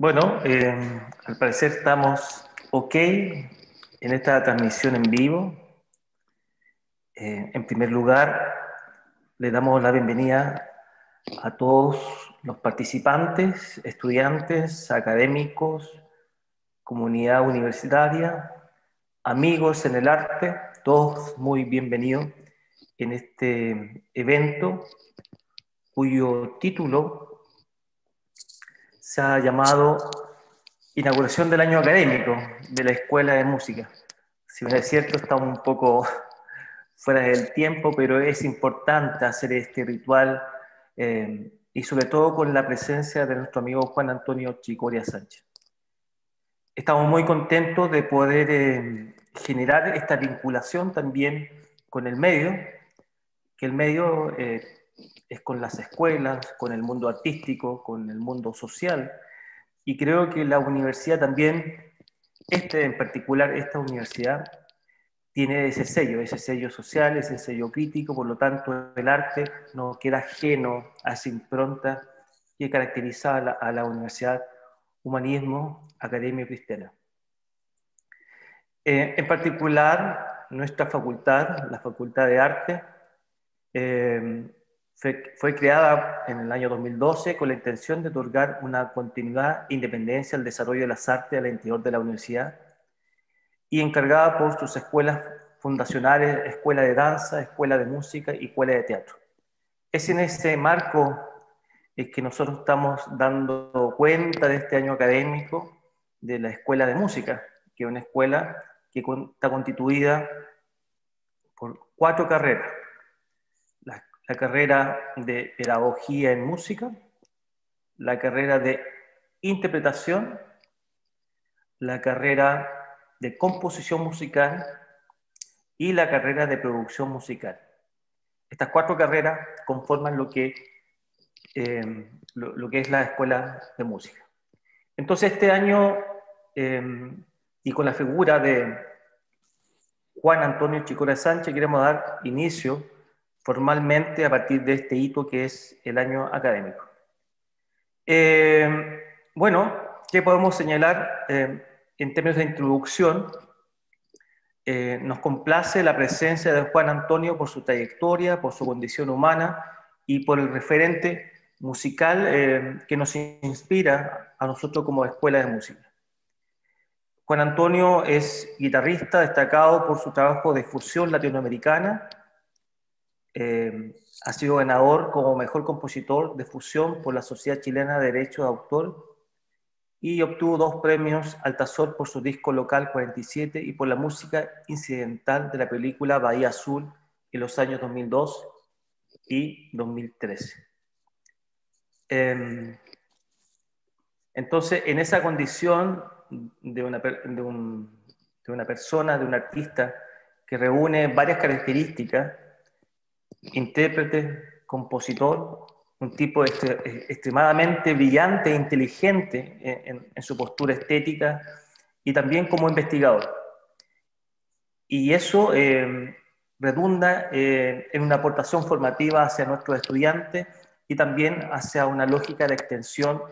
Bueno, eh, al parecer estamos ok en esta transmisión en vivo. Eh, en primer lugar, le damos la bienvenida a todos los participantes, estudiantes, académicos, comunidad universitaria, amigos en el arte, todos muy bienvenidos en este evento cuyo título se ha llamado Inauguración del Año Académico de la Escuela de Música. Si es cierto, está un poco fuera del tiempo, pero es importante hacer este ritual eh, y sobre todo con la presencia de nuestro amigo Juan Antonio Chicoria Sánchez. Estamos muy contentos de poder eh, generar esta vinculación también con el medio, que el medio eh, es con las escuelas, con el mundo artístico, con el mundo social. Y creo que la universidad también, este en particular, esta universidad, tiene ese sello, ese sello social, ese sello crítico, por lo tanto el arte no queda ajeno a esa impronta que caracteriza a la, Universidad Humanismo Academia Cristiana. Eh, en particular, nuestra facultad, la Facultad de Arte, eh, fue, creada en el año 2012 con la intención de otorgar una continuidad e independencia al desarrollo de las artes al interior de la universidad y encargada por sus escuelas fundacionales, escuela de danza, escuela de música y escuela de teatro. Es en ese marco es que nosotros estamos dando cuenta de este año académico de la Escuela de Música, que es una escuela que está constituida por cuatro carreras la carrera de pedagogía en música, la carrera de interpretación, la carrera de composición musical y la carrera de producción musical. Estas cuatro carreras conforman lo que, eh, lo, que es la escuela de música. Entonces este año, eh, y con la figura de Juan Antonio Chicora Sánchez, queremos dar inicio formalmente a partir de este hito que es el año académico. Eh, bueno, ¿qué podemos señalar eh, en términos de introducción? Eh, nos complace la presencia de Juan Antonio por su trayectoria, por su condición humana y por el referente musical que nos inspira a nosotros como escuela de música. Juan Antonio es guitarrista destacado por su trabajo de fusión latinoamericana eh, ha sido ganador como mejor compositor de fusión por la Sociedad Chilena de Derecho de Autor y obtuvo dos premios Altazor por su disco local 47 y por la música incidental de la película Bahía Azul en los años 2002 y 2013. Em, entonces, en esa condición de una, de una persona, de un artista que reúne varias características, intérprete, compositor, un tipo extremadamente brillante e inteligente en, su postura estética y también como investigador. Y eso eh, redunda eh, en una aportación formativa hacia nuestros estudiantes y también hacia una lógica de extensión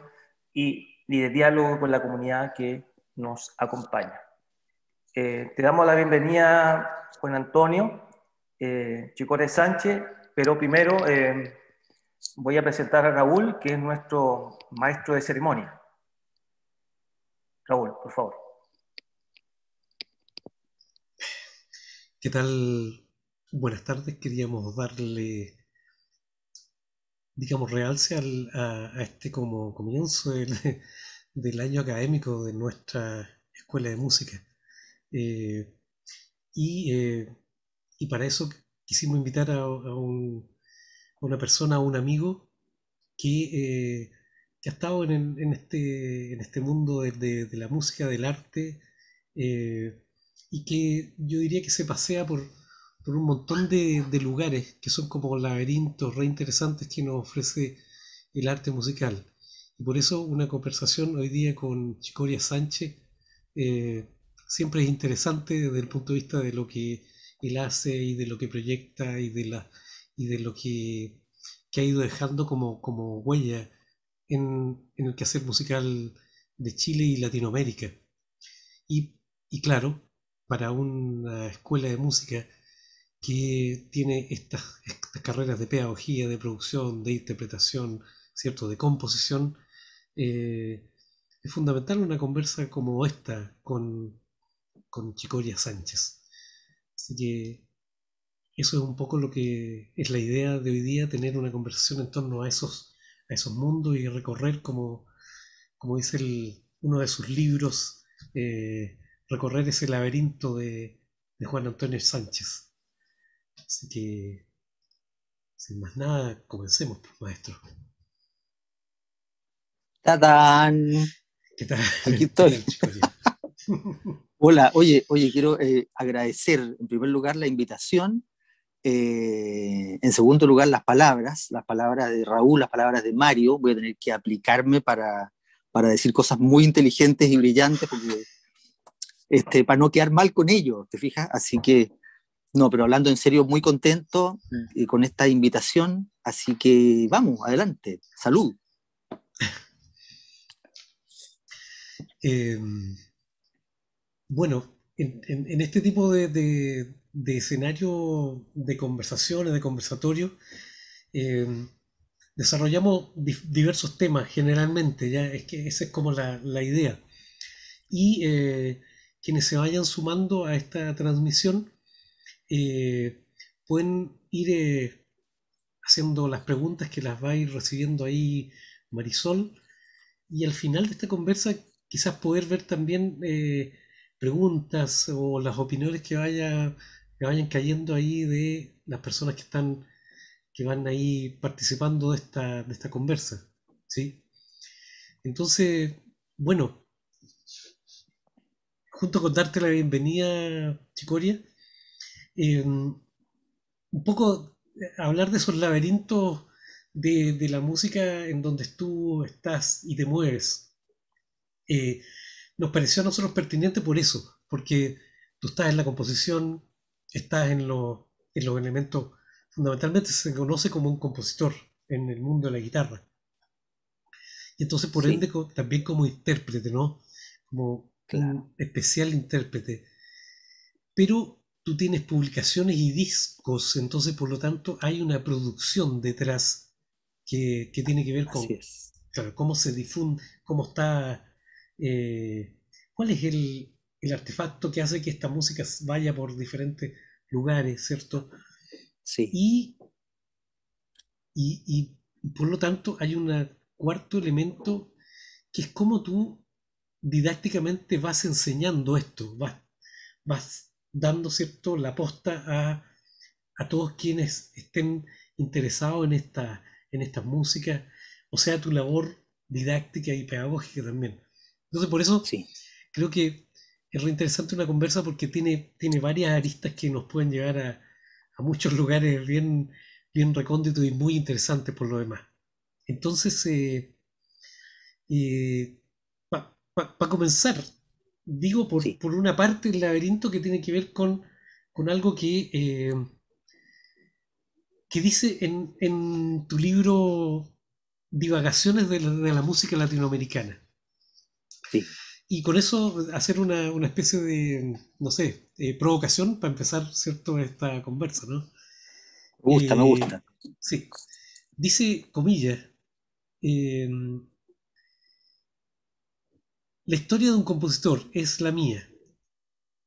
y, de diálogo con la comunidad que nos acompaña. Eh, te damos la bienvenida, Juan Antonio eh, Sánchez, pero primero eh, voy a presentar a Raúl, que es nuestro maestro de ceremonia. Raúl, por favor. ¿Qué tal? Buenas tardes. Queríamos darle, digamos, realce a, este como comienzo del, año académico de nuestra escuela de música. Eh, y eh, y para eso quisimos invitar a, una persona, a un amigo que, eh, ha estado en, este, en este mundo de, la música, del arte, eh, y que yo diría que se pasea por, un montón de, lugares que son como laberintos re interesantes que nos ofrece el arte musical. Y por eso una conversación hoy día con Chicoria Sánchez eh, siempre es interesante desde el punto de vista de lo que él hace y de lo que proyecta y de, la, y de lo que, ha ido dejando como, como huella en, el quehacer musical de Chile y Latinoamérica. Y, y claro, para una escuela de música que tiene estas, carreras de pedagogía, de producción, de interpretación, ¿cierto? de composición, eh, es fundamental una conversa como esta con, con Chicoria Sánchez. Así que eso es un poco lo que es la idea de hoy día, tener una conversación en torno a esos, a esos mundos y recorrer, como, como dice uno de sus libros, eh, recorrer ese laberinto de, de Juan Antonio Sánchez. Así que, sin más nada, comencemos, pues, maestro. ¡Tatán! ¿Qué tal? Aquí estoy. Hola, oye, oye, quiero eh, agradecer en primer lugar la invitación, eh, en segundo lugar las palabras, las palabras de Raúl, las palabras de Mario, voy a tener que aplicarme para, para decir cosas muy inteligentes y brillantes, porque, este, para no quedar mal con ellos, ¿te fijas? Así que no, pero hablando en serio, muy contento y con esta invitación, así que vamos, adelante, salud. Bueno, en, este tipo de, escenario de conversaciones, de conversatorio, em, desarrollamos diversos temas generalmente, ya es que esa es como la, idea. Y eh, quienes se vayan sumando a esta transmisión eh, pueden ir eh, haciendo las preguntas que las va a ir recibiendo ahí Marisol y al final de esta conversa quizás poder ver también preguntas o las opiniones que, vaya, que vayan cayendo ahí de las personas que están que van ahí participando de esta, de esta conversa. ¿sí? Entonces, bueno, junto con darte la bienvenida, Chicoria, Em, un poco eh, hablar de esos laberintos de, la música en donde tú estás y te mueves. Eh, nos pareció a nosotros pertinente por eso, porque tú estás en la composición, estás en, los elementos, fundamentalmente se conoce como un compositor en el mundo de la guitarra. Y entonces, por ende, también como intérprete, ¿no? Como especial intérprete. Pero tú tienes publicaciones y discos, entonces por lo tanto hay una producción detrás que, tiene que ver con cómo se difunde, cómo está, eh, cuál es el, artefacto que hace que esta música vaya por diferentes lugares, ¿cierto? Sí. Y, y, por lo tanto hay un cuarto elemento que es cómo tú didácticamente vas enseñando esto, vas, vas dando cierto la posta a, todos quienes estén interesados en esta, en esta música, o sea, tu labor didáctica y pedagógica también. Entonces, por eso sí. creo que es re interesante una conversa porque tiene, tiene varias aristas que nos pueden llevar a, muchos lugares bien, bien recónditos y muy interesantes por lo demás. Entonces, eh, eh, para comenzar, digo por, por, una parte el laberinto que tiene que ver con, con algo que, eh, que dice en, en, tu libro Divagaciones de la, música latinoamericana. Sí. Y con eso hacer una, una especie de, no sé, provocación para empezar, ¿cierto?, esta conversa, ¿no? Me gusta, me gusta. Eh, sí. Dice, comillas, eh, la historia de un compositor es la mía,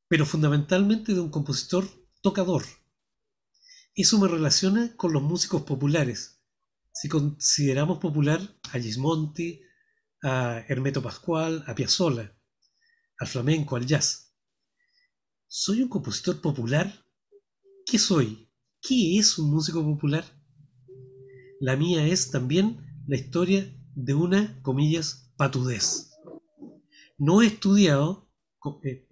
pero fundamentalmente de un compositor tocador. Eso me relaciona con los músicos populares. Si consideramos popular a Gismonti, a Hermeto Pascual, a Piazzolla, al flamenco, al jazz. ¿Soy un compositor popular? ¿Qué soy? ¿Qué es un músico popular? La mía es también la historia de una, comillas, patudez no he estudiado, eh,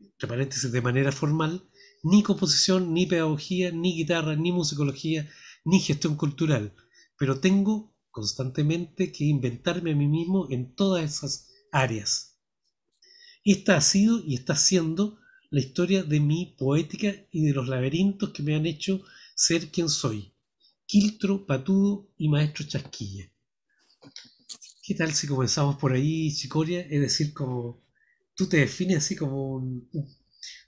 de manera formal, ni composición, ni pedagogía, ni guitarra, ni musicología, ni gestión cultural, pero tengo constantemente que inventarme a mí mismo en todas esas áreas. Esta ha sido y está siendo la historia de mi poética y de los laberintos que me han hecho ser quien soy, quiltro, patudo y maestro chasquilla. ¿Qué tal si comenzamos por ahí, Chicoria? Es decir, como tú te defines así como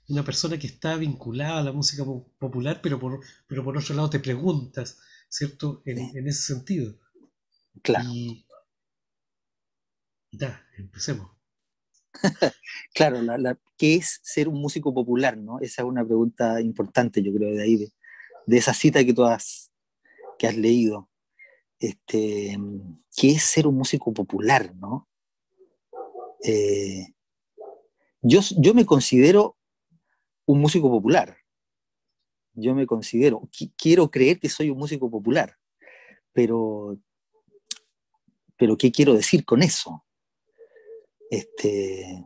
una persona que está vinculada a la música popular, pero por, pero por otro lado te preguntas, ¿cierto? En, ese sentido. Claro. Y, ya, empecemos. claro, ¿qué es ser un músico popular? ¿no? Esa es una pregunta importante, yo creo, de ahí, de, esa cita que tú has, que has leído. Este, ¿Qué es ser un músico popular? ¿no? Eh, yo, yo me considero un músico popular. Yo me considero, quiero creer que soy un músico popular, pero, pero ¿qué quiero decir con eso? Este,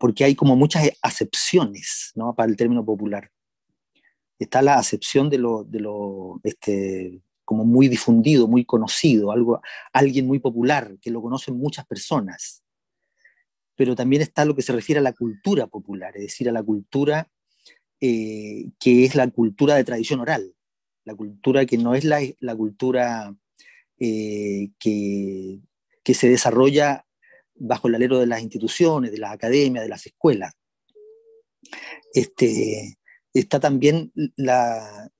porque hay como muchas acepciones ¿no? para el término popular. Está la acepción de lo, de lo este, como muy difundido, muy conocido, algo, alguien muy popular, que lo conocen muchas personas. Pero también está lo que se refiere a la cultura popular, es decir, a la cultura eh, que es la cultura de tradición oral, la cultura que no es la, la cultura eh, que, que se desarrolla bajo el alero de las instituciones, de las academias, de las escuelas. Este, está también la,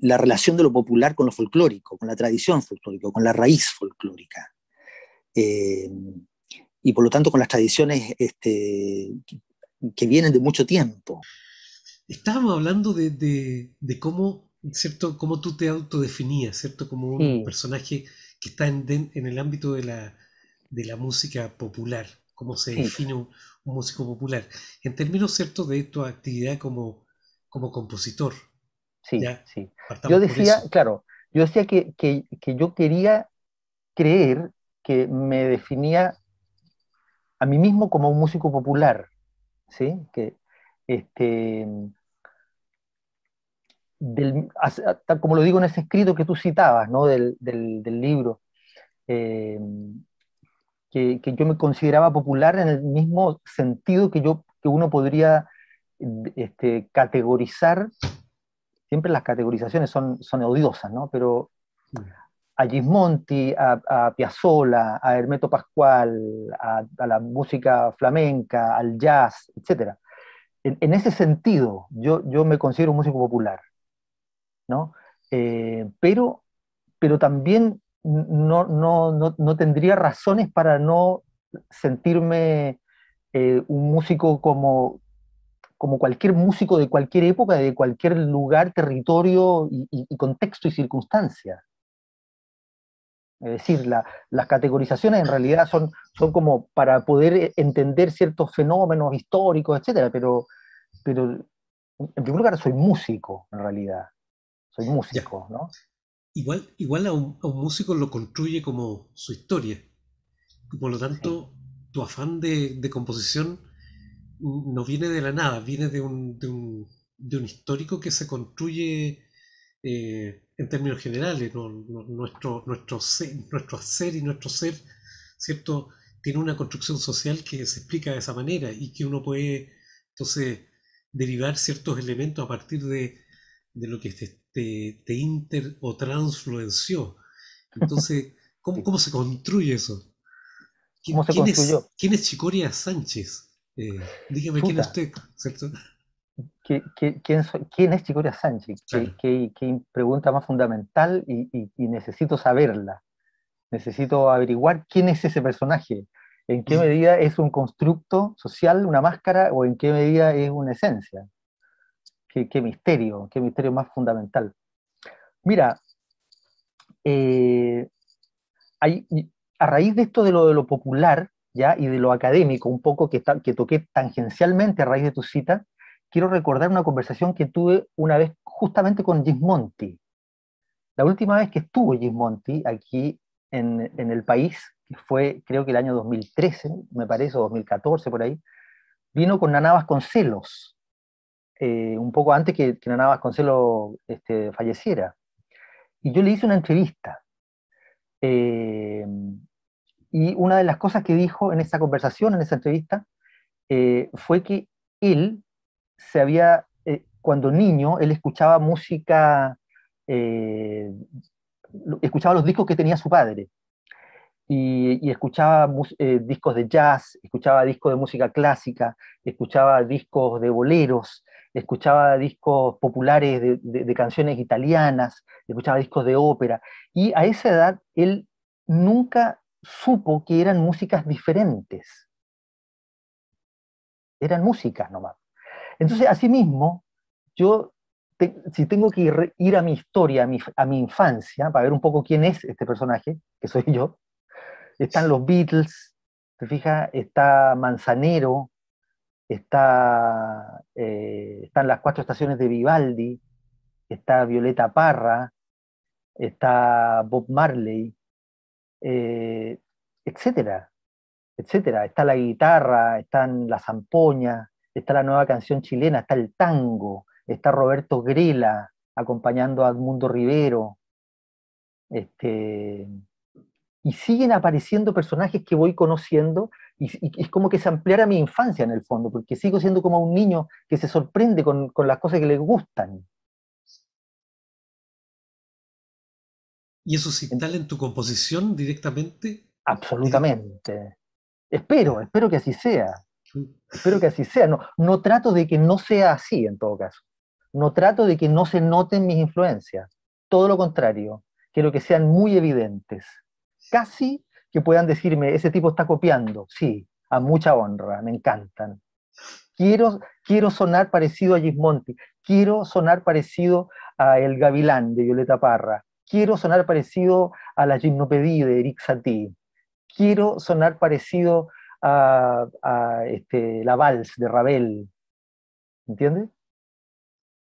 la, relación de lo popular con lo folclórico, con la tradición folclórica, con la raíz folclórica. Eh, y por lo tanto con las tradiciones este, que vienen de mucho tiempo. Estábamos hablando de, de, cómo, ¿cierto? cómo tú te autodefinías, ¿cierto? Como un personaje que está en, en el ámbito de la, de la música popular, cómo se define un, músico popular, en términos ciertos de tu actividad como, como compositor. Sí, sí. Yo decía, claro, yo decía que, que, que, yo quería creer que me definía a mí mismo como un músico popular, ¿sí? Que, este, del, como lo digo en ese escrito que tú citabas, ¿no? Del, del, del libro, eh, que, yo me consideraba popular en el mismo sentido que, yo, que uno podría este, categorizar, siempre las categorizaciones son, son odiosas, ¿no? Pero a Gismonti, a, a Piazzolla, a Hermeto Pascual, a, la música flamenca, al jazz, etc. En, ese sentido, yo, yo me considero un músico popular, ¿no? Eh, pero, pero también no, no, no, tendría razones para no sentirme eh, un músico como, como cualquier músico de cualquier época, de cualquier lugar, territorio y, contexto y circunstancia. Es decir, las categorizaciones en realidad son, son como para poder entender ciertos fenómenos históricos, etc. Pero, pero en primer lugar soy músico, en realidad. Soy músico, ¿no? Igual, igual a, un, músico lo construye como su historia. Por lo tanto, tu afán de, composición no viene de la nada, viene de un, de un, de un histórico que se construye eh, en términos generales. Nuestro, nuestro, ser, nuestro hacer y nuestro ser, ¿cierto? Tiene una construcción social que se explica de esa manera y que uno puede, entonces, derivar ciertos elementos a partir de, de lo que esté te, inter o transfluenció. Entonces, ¿cómo, cómo se construye eso? ¿Quién, se construyó? Es, ¿Quién es Chicoria Sánchez? Eh, dígame quién es usted, ¿cierto? quién, es Chicoria Sánchez? Qué, pregunta más fundamental y, necesito saberla. Necesito averiguar quién es ese personaje. ¿En qué mm. medida es un constructo social, una máscara, o en qué medida es una esencia? Qué, misterio, qué misterio más fundamental. Mira, eh, a raíz de esto de lo, popular ¿ya? y de lo académico, un poco que, toqué tangencialmente a raíz de tu cita, quiero recordar una conversación que tuve una vez justamente con Gismonti. La última vez que estuvo Gismonti aquí en, en, el país, que fue creo que el año 2013, me parece, o 2014 por ahí, vino con Naná Vasconcelos, eh, un poco antes que, que Naná este, falleciera. Y yo le hice una entrevista. Eh, y una de las cosas que dijo en esa conversación, en esa entrevista, eh, fue que él se había, cuando niño, él escuchaba música, escuchaba los discos que tenía su padre. y, escuchaba discos de jazz, escuchaba discos de música clásica, escuchaba discos de boleros, escuchaba discos populares de, canciones italianas, escuchaba discos de ópera, y a esa edad él nunca supo que eran músicas diferentes. Eran músicas nomás. Entonces, asimismo, yo, si tengo que ir, a mi historia, a mi, a mi infancia, para ver un poco quién es este personaje, que soy yo, están los Beatles, ¿te fijas? Está Manzanero, está, eh, están las cuatro estaciones de Vivaldi, está Violeta Parra, está Bob Marley, eh, etcétera, etcétera. Está la guitarra, están las zampoñas, está la nueva canción chilena, está el tango, está Roberto Grela acompañando a Edmundo Rivero. Este, y siguen apareciendo personajes que voy conociendo y, es como que se ampliara mi infancia en el fondo, porque sigo siendo como un niño que se sorprende con, con las cosas que le gustan. ¿Y eso se instala en tu composición directamente? Absolutamente. Espero, espero que así sea. Espero que así sea. No, no trato de que no sea así en todo caso. No trato de que no se noten mis influencias. Todo lo contrario. Quiero que sean muy evidentes casi que puedan decirme, ese tipo está copiando. Sí, a mucha honra, me encantan. Quiero, quiero sonar parecido a Gismonti, quiero sonar parecido a El Gavilán de Violeta Parra, quiero sonar parecido a la gimnopedía de Eric Satie, quiero sonar parecido a, este, la Vals de Ravel, ¿entiendes?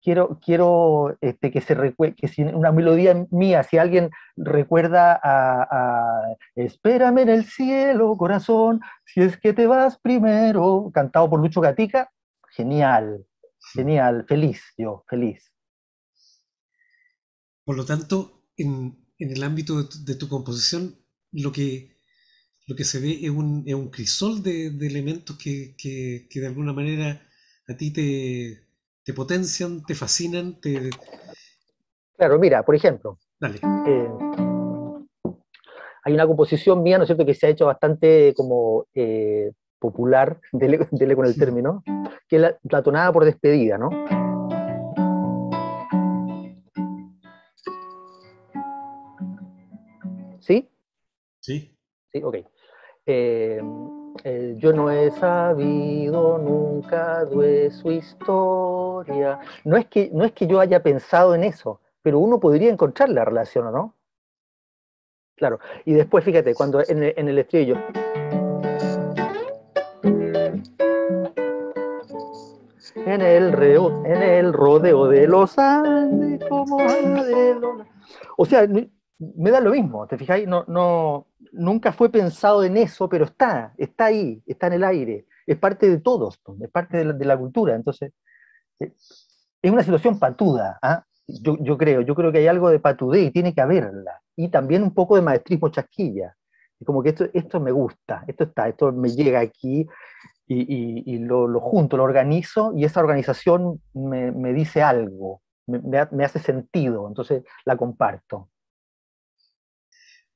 Quiero, quiero este, que se recuerde, que si una melodía mía, si alguien recuerda a, Espérame en el cielo, corazón, si es que te vas primero, cantado por Lucho Gatica, genial, genial, feliz yo, feliz. Por lo tanto, en, el ámbito de tu, composición, lo que, lo que se ve es un, es un crisol de, elementos que, que de alguna manera a ti te, te potencian, te fascinan, te... Claro, mira, por ejemplo, Dale. Eh, hay una composición mía, ¿no es cierto?, que se ha hecho bastante como eh, popular, dele, con el término, que es la, la tonada por despedida, ¿no? ¿Sí? Sí. Sí, ok. Eh, eh, yo no he sabido nunca de su historia. No es, que, no es que yo haya pensado en eso, pero uno podría encontrar la relación, ¿o no? Claro. Y después, fíjate, cuando en el, en estribillo. En el, reo, en el rodeo de los Andes, como de O sea, me da lo mismo, ¿te fijáis? No, no, nunca fue pensado en eso, pero está, está ahí, está en el aire, es parte de todos, es parte de la, cultura. Entonces, es una situación patuda, ¿ah? yo, creo, yo creo que hay algo de patudé y tiene que haberla, y también un poco de maestrismo chasquilla. Es como que esto, esto me gusta, esto está, esto me llega aquí y, lo, lo, junto, lo organizo y esa organización me, dice algo, me hace sentido, entonces la comparto.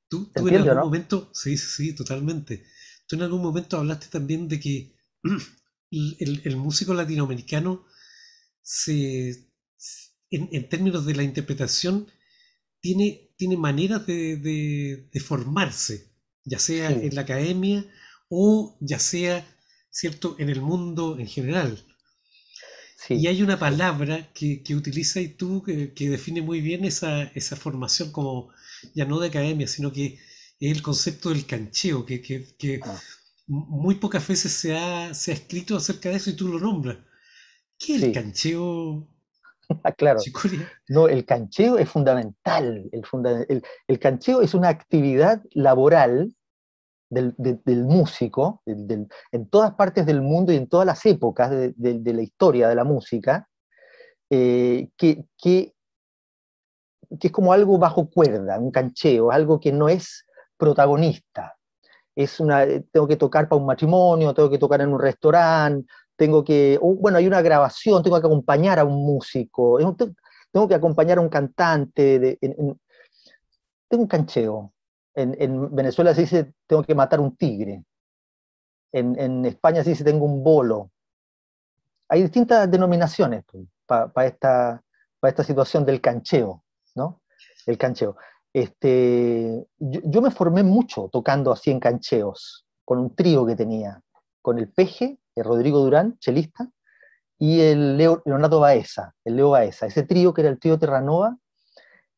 Tú, en algún momento, sí, sí, totalmente. Tú en algún momento hablaste también de que el, músico latinoamericano se, en, términos de la interpretación tiene, tiene maneras de, formarse, ya sea en la academia o ya sea, ¿cierto?, en el mundo en general. Y hay una palabra que, que utilizas tú que, que, define muy bien esa, esa formación como ya no de academia, sino que es el concepto del cancheo, que, ah. muy pocas veces se ha, escrito acerca de eso y tú lo nombras. ¿Qué es el cancheo? Ah, claro. No, el cancheo es fundamental. El, cancheo es una actividad laboral del, músico en todas partes del mundo y en todas las épocas de, la historia de la música, eh, que, que que es como algo bajo cuerda, un cancheo, algo que no es protagonista. Es una, tengo que tocar para un matrimonio, tengo que tocar en un restaurante, tengo que, bueno, hay una grabación, tengo que acompañar a un músico, tengo que acompañar a un cantante, tengo un cancheo. En, Venezuela se dice tengo que matar un tigre. En, España se dice tengo un bolo. Hay distintas denominaciones pues, para esta, situación del cancheo, ¿no? El cancheo. Este, yo, me formé mucho tocando así en cancheos, con un trío que tenía, con el Peje, Rodrigo Durán, chelista, y el Leonardo Baeza, el Leo Baeza, ese trío que era el trío Terranova,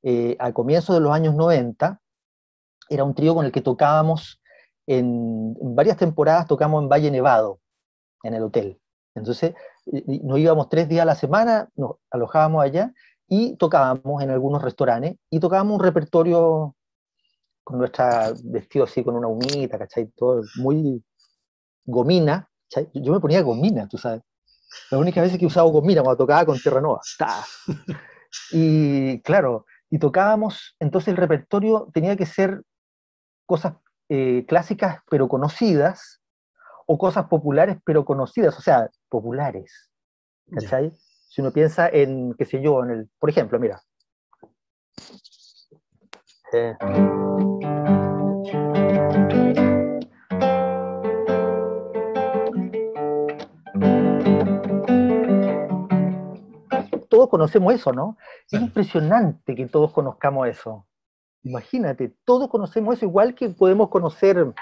eh, al comienzo de los años 90, era un trío con el que tocábamos en, varias temporadas, tocamos en Valle Nevado, en el hotel. Entonces, nos íbamos tres días a la semana, nos alojábamos allá y tocábamos en algunos restaurantes y tocábamos un repertorio con nuestra vestido así con una humita, ¿cachai? Todo muy gomina. Yo me ponía gomina, tú sabes. La única vez que usaba gomina cuando tocaba con Terranova. Y claro, y tocábamos, entonces el repertorio tenía que ser cosas eh, clásicas pero conocidas, o cosas populares pero conocidas, o sea, populares. ¿Cachai? Si uno piensa en, qué sé yo, en el, por ejemplo, mira. Eh, todos conocemos eso, ¿no? Es impresionante que todos conozcamos eso. Imagínate, todos conocemos eso, igual que podemos conocer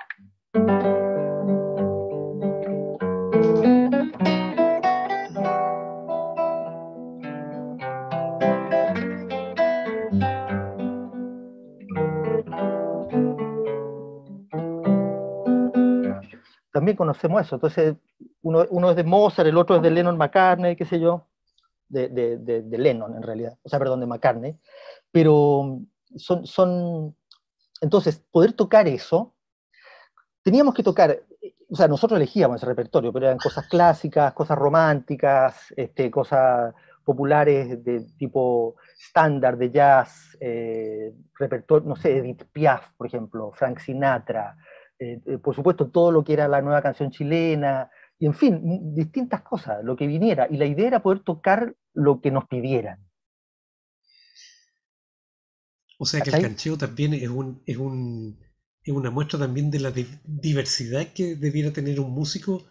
también conocemos eso. Entonces, uno, uno, es de Mozart, el otro es de Lennon McCartney, qué sé yo, de, de, de, Lennon en realidad, o sea, perdón, de McCartney. Pero son, son, entonces, poder tocar eso, teníamos que tocar, o sea, nosotros elegíamos ese repertorio, pero eran cosas clásicas, cosas románticas, este, cosas populares de tipo estándar de jazz, eh, repertorio, no sé, Edith Piaf, por ejemplo, Frank Sinatra, eh, eh, por supuesto, todo lo que era la nueva canción chilena, y en fin, distintas cosas, lo que viniera. Y la idea era poder tocar lo que nos pidieran. O sea que el cancheo también es, un, es, un, es una muestra también de la diversidad que debiera tener un músico,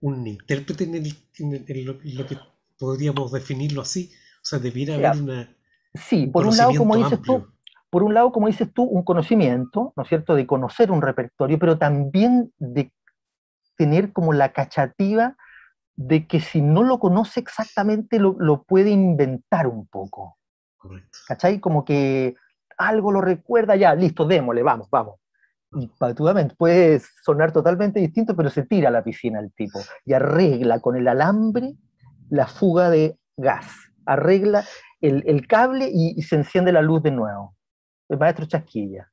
un intérprete en, lo, que podríamos definirlo así. O sea, debiera haber una... Sí, por un lado, como dices tú, por un lado, como dices tú, un conocimiento, ¿no es cierto?, de conocer un repertorio, pero también de tener como la cachativa de que si no lo conoce exactamente, lo, puede inventar un poco. Correcto. ¿Cachai? Como que algo lo recuerda, ya, listo, démosle, vamos, vamos. Y patudamente puede sonar totalmente distinto, pero se tira a la piscina el tipo y arregla con el alambre la fuga de gas, arregla el, cable y se enciende la luz de nuevo el maestro Chasquilla.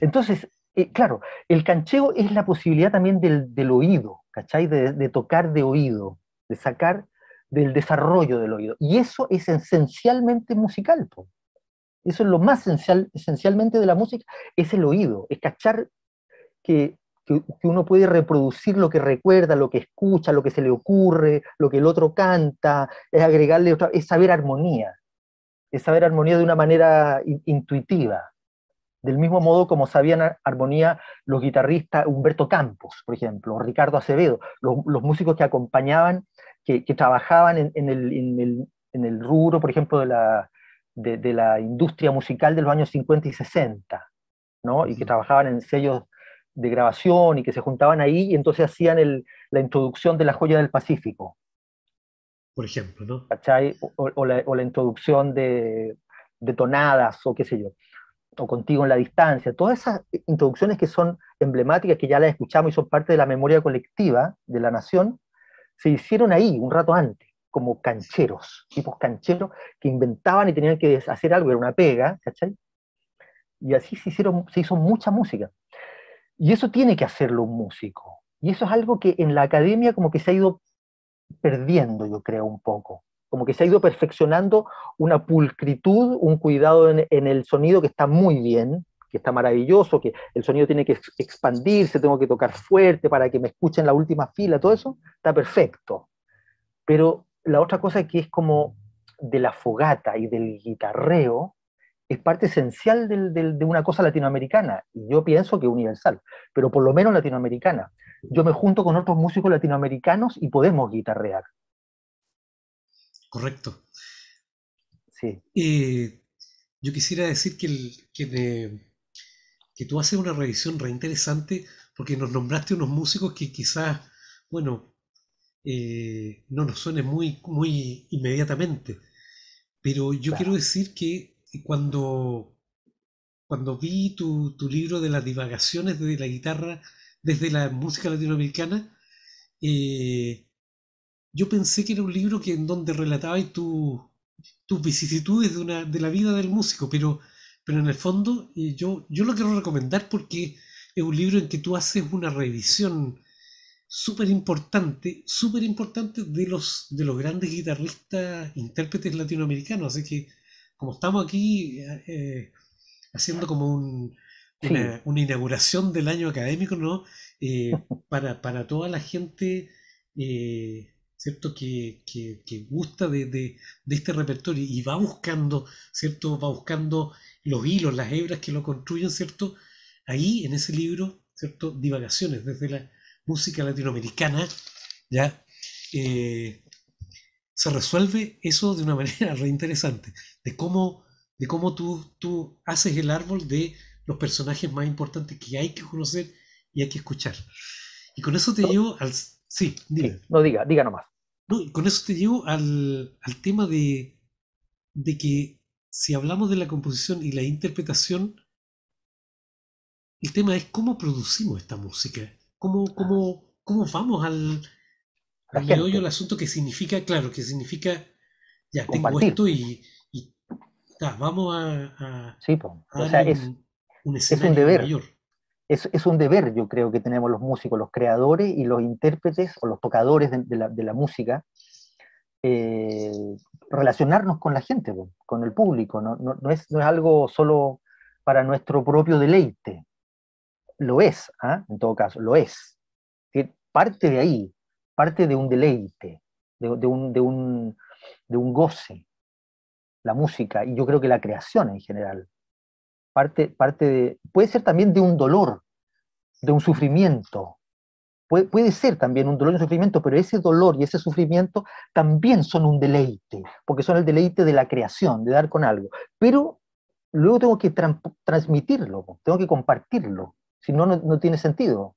Entonces, eh, claro, el cancheo es la posibilidad también del, oído, ¿cachai? De, tocar de oído, de sacar del desarrollo del oído. Y eso es esencialmente musical. Eso es lo más esencial, esencialmente de la música, es el oído, es cachar que, que, uno puede reproducir lo que recuerda, lo que escucha, lo que se le ocurre, lo que el otro canta, es agregarle otra, es saber armonía es saber armonía de una manera intuitiva, del mismo modo como sabían armonía los guitarristas Humberto Campos, por ejemplo, o Ricardo Acevedo, los, músicos que acompañaban, que, trabajaban en, el, rubro, por ejemplo, de la, de, la industria musical de los años 50 y 60, ¿no? y que trabajaban en sellos de grabación y que se juntaban ahí y entonces hacían la introducción de la joya del Pacífico, por ejemplo, ¿no? ¿Cachai? O, la, introducción de, tonadas o qué sé yo, o contigo en la distancia, todas esas introducciones que son emblemáticas, que ya las escuchamos y son parte de la memoria colectiva de la nación, se hicieron ahí un rato antes, como cancheros, tipos cancheros que inventaban y tenían que hacer algo, era una pega, ¿cachai? Y así se, hicieron, se hizo mucha música. Y eso tiene que hacerlo un músico. Y eso es algo que en la academia como que se ha ido perdiendo, yo creo, un poco. Como que se ha ido perfeccionando una pulcritud, un cuidado en, el sonido que está muy bien, que está maravilloso, que el sonido tiene que expandirse, tengo que tocar fuerte para que me escuchen la última fila, todo eso está perfecto. Pero la otra cosa que es como de la fogata y del guitarreo, es parte esencial de una cosa latinoamericana, y yo pienso que universal, pero por lo menos latinoamericana. Yo me junto con otros músicos latinoamericanos y podemos guitarrear. Correcto. Sí. Eh, yo quisiera decir que, que, que, tú haces una revisión re interesante porque nos nombraste unos músicos que quizás, bueno, eh, no nos suene muy, muy inmediatamente. Pero yo quiero decir que cuando, cuando vi tu, libro de las divagaciones de la guitarra desde la música latinoamericana, eh, yo pensé que era un libro que en donde relatabas tu, tus vicisitudes de, una, de la vida del músico, pero, pero en el fondo eh, yo, yo lo quiero recomendar porque es un libro en que tú haces una revisión súper importante, súper importante de los, de los grandes guitarristas, intérpretes latinoamericanos. Así que como estamos aquí eh, haciendo como un, una, inauguración del año académico, ¿no? Eh, para, para, toda la gente ¿cierto? Que, gusta de, este repertorio y va buscando, ¿cierto? Va buscando los hilos, las hebras que lo construyen, ¿cierto? Ahí, en ese libro, ¿cierto? Divagaciones desde la música latinoamericana, ¿ya? Eh, se resuelve eso de una manera re interesante, de cómo, de cómo tú, tú haces el árbol de los personajes más importantes que hay que conocer y hay que escuchar. Y con eso te llevo al, Sí, no diga, diga nomás. No, y con eso te llevo al, tema de, de que si hablamos de la composición y la interpretación, el tema es cómo producimos esta música, cómo, cómo, cómo vamos al, al meollo del asunto que significa, claro, que significa, ya tengo esto y, vamos a, sí, o sea, es, un, es un deber. mayor es, un deber, yo creo, que tenemos los músicos, los creadores y los intérpretes o los tocadores de, la, música, eh, relacionarnos con la gente, con el público. No, es, algo solo para nuestro propio deleite. Lo es, ¿ah? en todo caso, lo es. Parte de ahí, parte de un deleite, de, un, un goce, la música, y yo creo que la creación en general parte, parte de, puede ser también de un dolor, de un sufrimiento. Puede, puede ser también un dolor y un sufrimiento, pero ese dolor y ese sufrimiento también son un deleite, porque son el deleite de la creación, de dar con algo. Pero luego tengo que transmitirlo, tengo que compartirlo, si no, no, tiene sentido.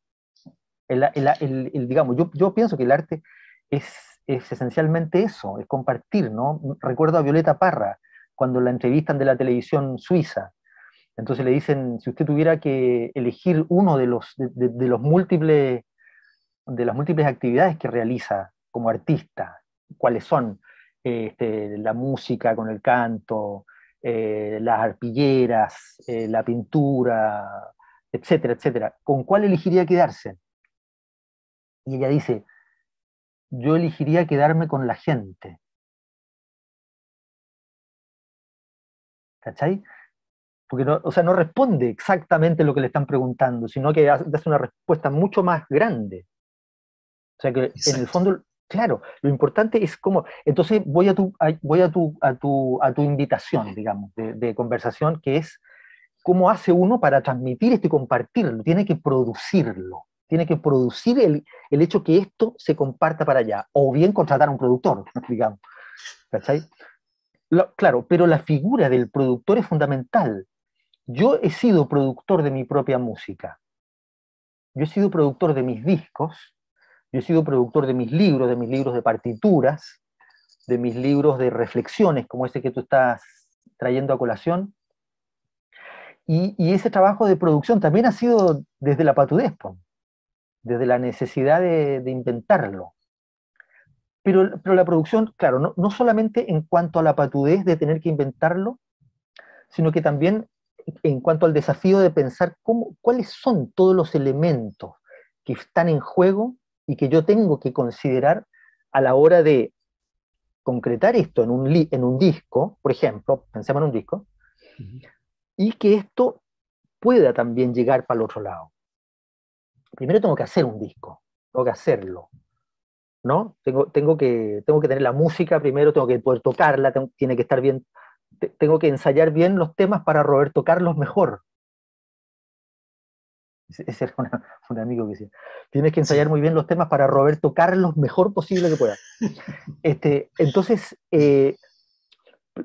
El, el, digamos, yo, yo pienso que el arte es, es esencialmente eso, es compartir, ¿no? Recuerdo a Violeta Parra, cuando la entrevistan de la televisión suiza, entonces le dicen, si usted tuviera que elegir uno de los, de, los múltiples, de las múltiples actividades que realiza como artista, cuáles son este, la música con el canto, eh, las arpilleras, eh, la pintura, etcétera, etcétera, ¿con cuál elegiría quedarse? Y ella dice, yo elegiría quedarme con la gente. ¿Cachai? Porque no, o sea, no responde exactamente lo que le están preguntando, sino que hace una respuesta mucho más grande. O sea que en el fondo, claro, lo importante es cómo, entonces voy a tu, voy a tu, a tu, a tu invitación, digamos, de, conversación, que es cómo hace uno para transmitir esto y compartirlo, tiene que producirlo, tiene que producir el, el hecho que esto se comparta para allá, o bien contratar a un productor, digamos. ¿Cachai? claro, pero la figura del productor es fundamental, yo he sido productor de mi propia música. Yo he sido productor de mis discos, yo he sido productor de mis libros, de mis libros de partituras, de mis libros de reflexiones, como ese que tú estás trayendo a colación. Y, ese trabajo de producción también ha sido desde la patudez, desde la necesidad de, inventarlo. Pero, la producción, claro, no solamente en cuanto a la patudez de tener que inventarlo, sino que también en cuanto al desafío de pensar cómo, cuáles son todos los elementos que están en juego y que yo tengo que considerar a la hora de concretar esto en un, en un disco, por ejemplo, pensemos en un disco, y que esto pueda también llegar para el otro lado. Primero tengo que hacer un disco, tengo que hacerlo, ¿no? Tengo, tengo, que, tengo que tener la música primero, tengo que poder tocarla, tiene que estar bien tengo que ensayar bien los temas para Roberto Carlos mejor. Ese era un amigo que decía, tienes que ensayar muy bien los temas para Roberto Carlos mejor posible que pueda. Este, entonces, eh,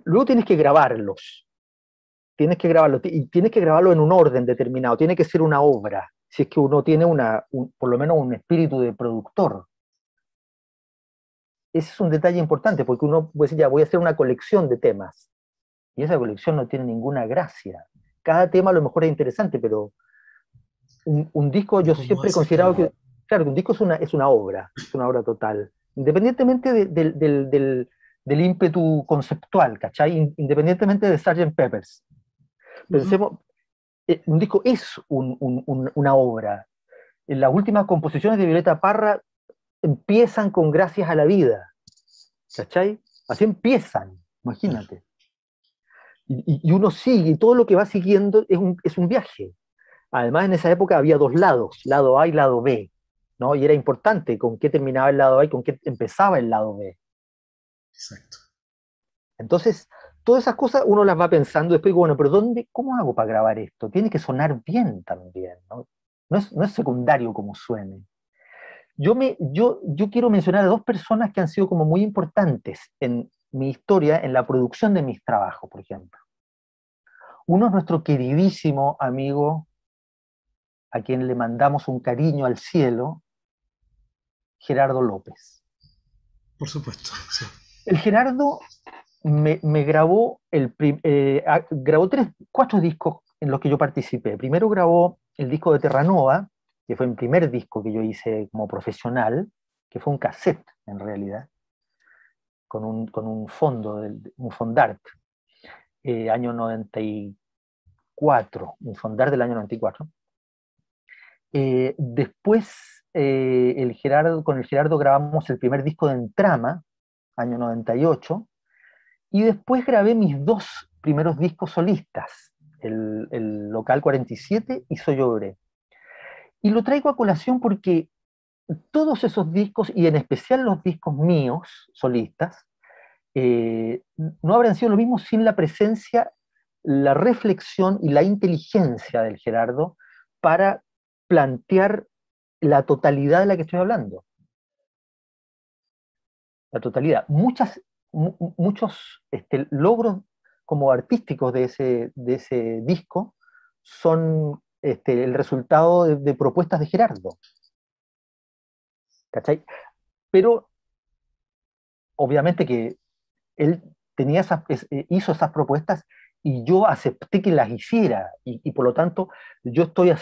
luego tienes que grabarlos. Tienes que grabarlo, y tienes que grabarlo en un orden determinado, tiene que ser una obra, si es que uno tiene una, por lo menos un espíritu de productor. Ese es un detalle importante, porque uno puede decir, ya voy a hacer una colección de temas, y esa colección no tiene ninguna gracia. Cada tema a lo mejor es interesante, pero un, disco, yo siempre he considerado que, claro, un disco es una, es una obra, es una obra total, independientemente del, ímpetu conceptual, ¿cachai? Independientemente de Sgt. Peppers. Pensemos, eh, un disco es una obra. En las últimas composiciones de Violeta Parra empiezan con Gracias a la Vida, ¿cachai? Así empiezan, imagínate. Y, uno sigue, y todo lo que va siguiendo es un, es un viaje. Además, en esa época había dos lados, lado A y lado B, ¿no? Y era importante con qué terminaba el lado A y con qué empezaba el lado B. Exacto. Entonces, todas esas cosas uno las va pensando después, bueno, pero ¿dónde, cómo hago para grabar esto? Tiene que sonar bien también, ¿no? No es, no es secundario como suene. Yo, me, yo, yo quiero mencionar a dos personas que han sido como muy importantes en mi historia, en la producción de mis trabajos, por ejemplo. Uno es nuestro queridísimo amigo a quien le mandamos un cariño al cielo, Gerardo López. Por supuesto, sí. El Gerardo me, grabó, el, eh, grabó tres, cuatro discos en los que yo participé. Primero grabó el disco de Terranova, que fue el primer disco que yo hice como profesional, que fue un cassette en realidad, con un, con un fondo, un fondart, eh, año 94, un fondart del año 94. Eh, después, eh, el Gerardo, con el Gerardo grabamos el primer disco de Entrama, año 98, y después grabé mis dos primeros discos solistas, el, Local 47 y Soy Obré. Y lo traigo a colación porque todos esos discos, y en especial los discos míos, solistas, eh, no habrían sido lo mismo sin la presencia, la reflexión y la inteligencia del Gerardo para plantear la totalidad de la que estoy hablando. La totalidad. Muchas, muchos este, logros como artísticos de ese, de ese disco son este, el resultado de, propuestas de Gerardo. ¿Cachai? Pero obviamente que él tenía esas, eh, hizo esas propuestas y yo acepté que las hiciera y, por lo tanto yo estoy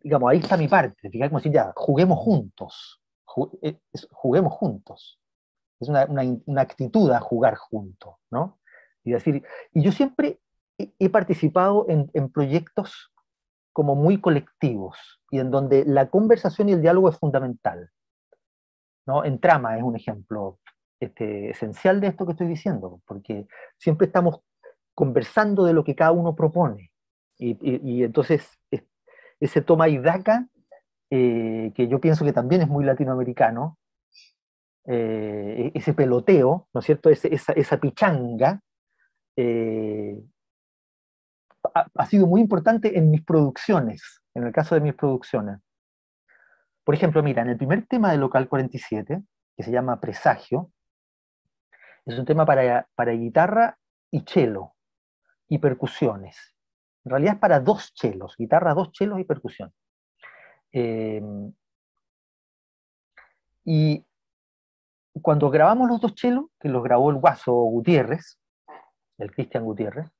digamos, ahí está mi parte, fíjate como decir, ya, juguemos juntos, eh, juguemos juntos. Es una, una, actitud a jugar juntos, ¿no? Y, decir, y yo siempre he, participado en, en, proyectos como muy colectivos y en donde la conversación y el diálogo es fundamental. ¿No? En trama es un ejemplo este, esencial de esto que estoy diciendo, porque siempre estamos conversando de lo que cada uno propone. Y, entonces ese toma y daca, eh, que yo pienso que también es muy latinoamericano, eh, ese peloteo, ¿no es cierto? esa, pichanga, eh, ha, sido muy importante en mis producciones, en el caso de mis producciones. Por ejemplo, mira, en el primer tema de Local 47, que se llama Presagio, es un tema para, para guitarra y cello y percusiones. En realidad es para dos chelos, guitarra, dos chelos y percusión. Eh, y cuando grabamos los dos chelos, que los grabó el guaso Gutiérrez, el Cristian Gutiérrez,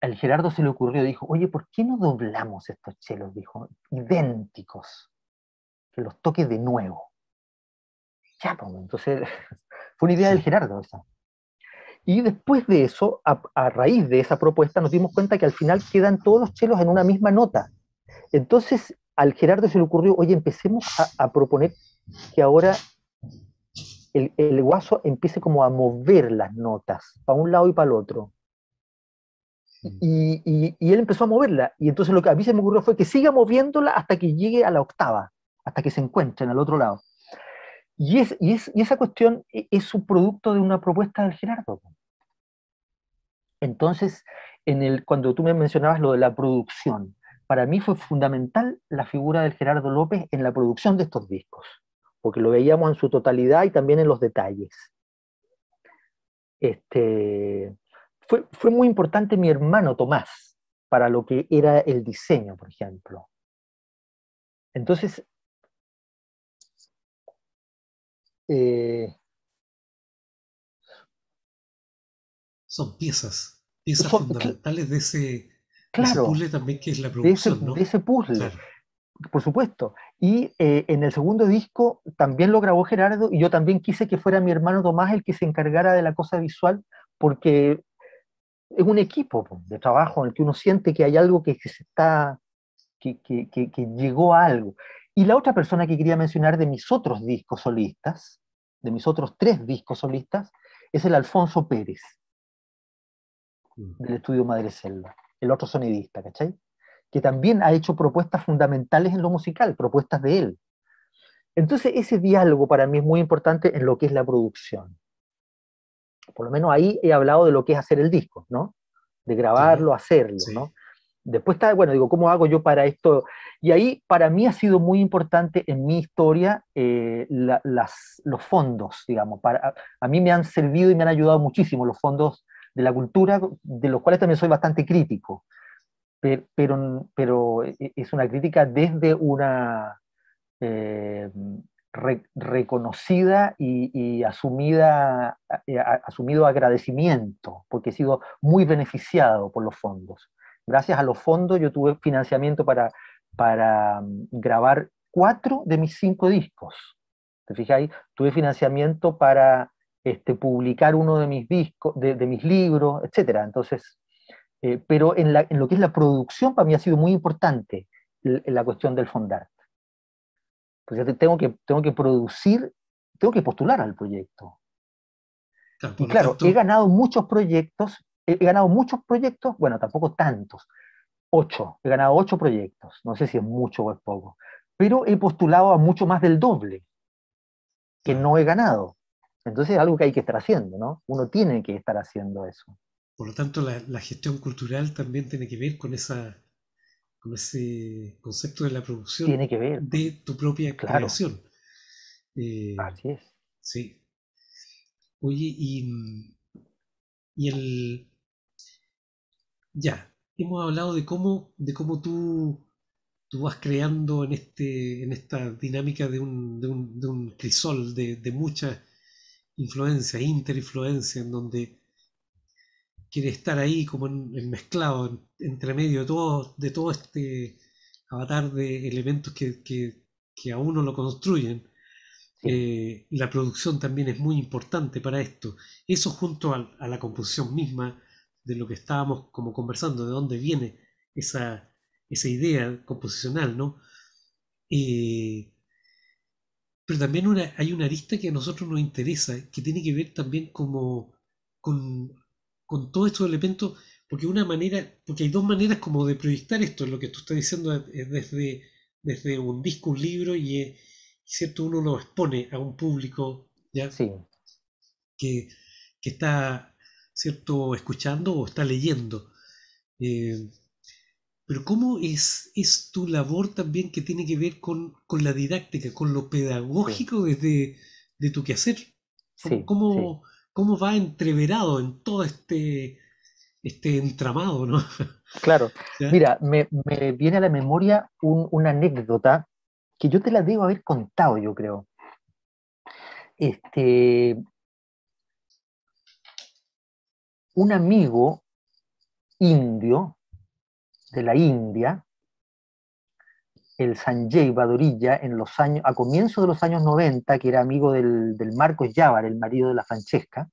al Gerardo se le ocurrió, dijo, oye, ¿por qué no doblamos estos chelos? Dijo, idénticos, que los toque de nuevo. Ya, pues, entonces, fue una idea del Gerardo esa. Y después de eso, a, raíz de esa propuesta, nos dimos cuenta que al final quedan todos los chelos en una misma nota. Entonces, al Gerardo se le ocurrió, oye, empecemos a, proponer que ahora el, guaso empiece como a mover las notas, para un lado y para el otro. Y, él empezó a moverla. Y entonces lo que a mí se me ocurrió fue que siga moviéndola hasta que llegue a la octava, hasta que se encuentren al otro lado. Y, es, y, esa cuestión e, es, un producto de una propuesta del Gerardo. Entonces, cuando tú me mencionabas lo de la producción, para mí fue fundamental la figura del Gerardo López en la producción de estos discos, porque lo veíamos en su totalidad y también en los detalles. Este, fue, fue muy importante mi hermano Tomás para lo que era el diseño, por ejemplo. Entonces, eh, son piezas, piezas fundamentales de ese, puzzle también que es la producción. De ese, puzzle, por supuesto. Y eh, en el segundo disco también lo grabó Gerardo y yo también quise que fuera mi hermano Tomás el que se encargara de la cosa visual porque es un equipo de trabajo en el que uno siente que hay algo que, se está, que, que, que, llegó a algo. Y la otra persona que quería mencionar de mis otros discos solistas, de mis otros tres discos solistas, es el Alfonso Pérez, del estudio Madre Selva, el otro sonidista, ¿cachai? Que también ha hecho propuestas fundamentales en lo musical, propuestas de él. Entonces, ese diálogo para mí es muy importante en lo que es la producción. Por lo menos ahí he hablado de lo que es hacer el disco, ¿no? De grabarlo, hacerlo, ¿no? Después está, bueno, digo, ¿cómo hago yo para esto? Y ahí para mí ha sido muy importante en mi historia eh, las, los fondos, digamos. Para, a, mí me han servido y me han ayudado muchísimo los fondos de la cultura, de los cuales también soy bastante crítico. Pero, pero, pero es una crítica desde una eh, reconocida y, asumida, eh, asumido agradecimiento, porque he sido muy beneficiado por los fondos gracias a los fondos yo tuve financiamiento para, mm, grabar cuatro de mis cinco discos. ¿Te fijáis? Tuve financiamiento para este, publicar uno de mis discos, de, mis libros, etc. Entonces, eh, pero en, lo que es la producción para mí ha sido muy importante la, cuestión del fondar. Pues tengo que, tengo que producir, tengo que postular al proyecto. y claro, he ganado muchos proyectos he ganado muchos proyectos, bueno, tampoco tantos, ocho, he ganado ocho proyectos, no sé si es mucho o es poco, pero he postulado a mucho más del doble que no he ganado. Entonces es algo que hay que estar haciendo, ¿no? Uno tiene que estar haciendo eso. Por lo tanto, la, gestión cultural también tiene que ver con esa con ese concepto de la producción tiene que ver. de tu propia creación. Eh, Así es. Sí. Oye, y, y el, ya, hemos hablado de cómo, de cómo tú, tú vas creando en, este, en esta dinámica de un, de un, de un crisol de, de mucha influencia, interinfluencia, en donde quieres estar ahí como en, mezclado, entre medio de todo, de todo este avatar de elementos que, que, a uno lo construyen. Eh, la producción también es muy importante para esto. Eso junto a la composición misma de lo que estábamos como conversando, de dónde viene esa, esa idea composicional, ¿no? Eh, pero también hay una arista que a nosotros nos interesa, que tiene que ver también como con, con todos estos elementos, porque una manera, porque hay dos maneras como de proyectar esto, lo que tú estás diciendo es desde, desde un disco, un libro, y, cierto, uno lo expone a un público ¿ya? Sí. Que, que está ¿cierto? Escuchando o está leyendo. Eh, pero ¿cómo es, es tu labor también que tiene que ver con, la didáctica, con lo pedagógico desde de tu quehacer? ¿Cómo, ¿Cómo, va entreverado en todo este, este entramado? ¿no? Claro, mira, me, viene a la memoria una anécdota que yo te la debo haber contado, yo creo. Este, un amigo indio de la India, el Sanjay Badorilla, en los años, a comienzos de los años 90, que era amigo del, Marcos Yavar, el marido de la Francesca,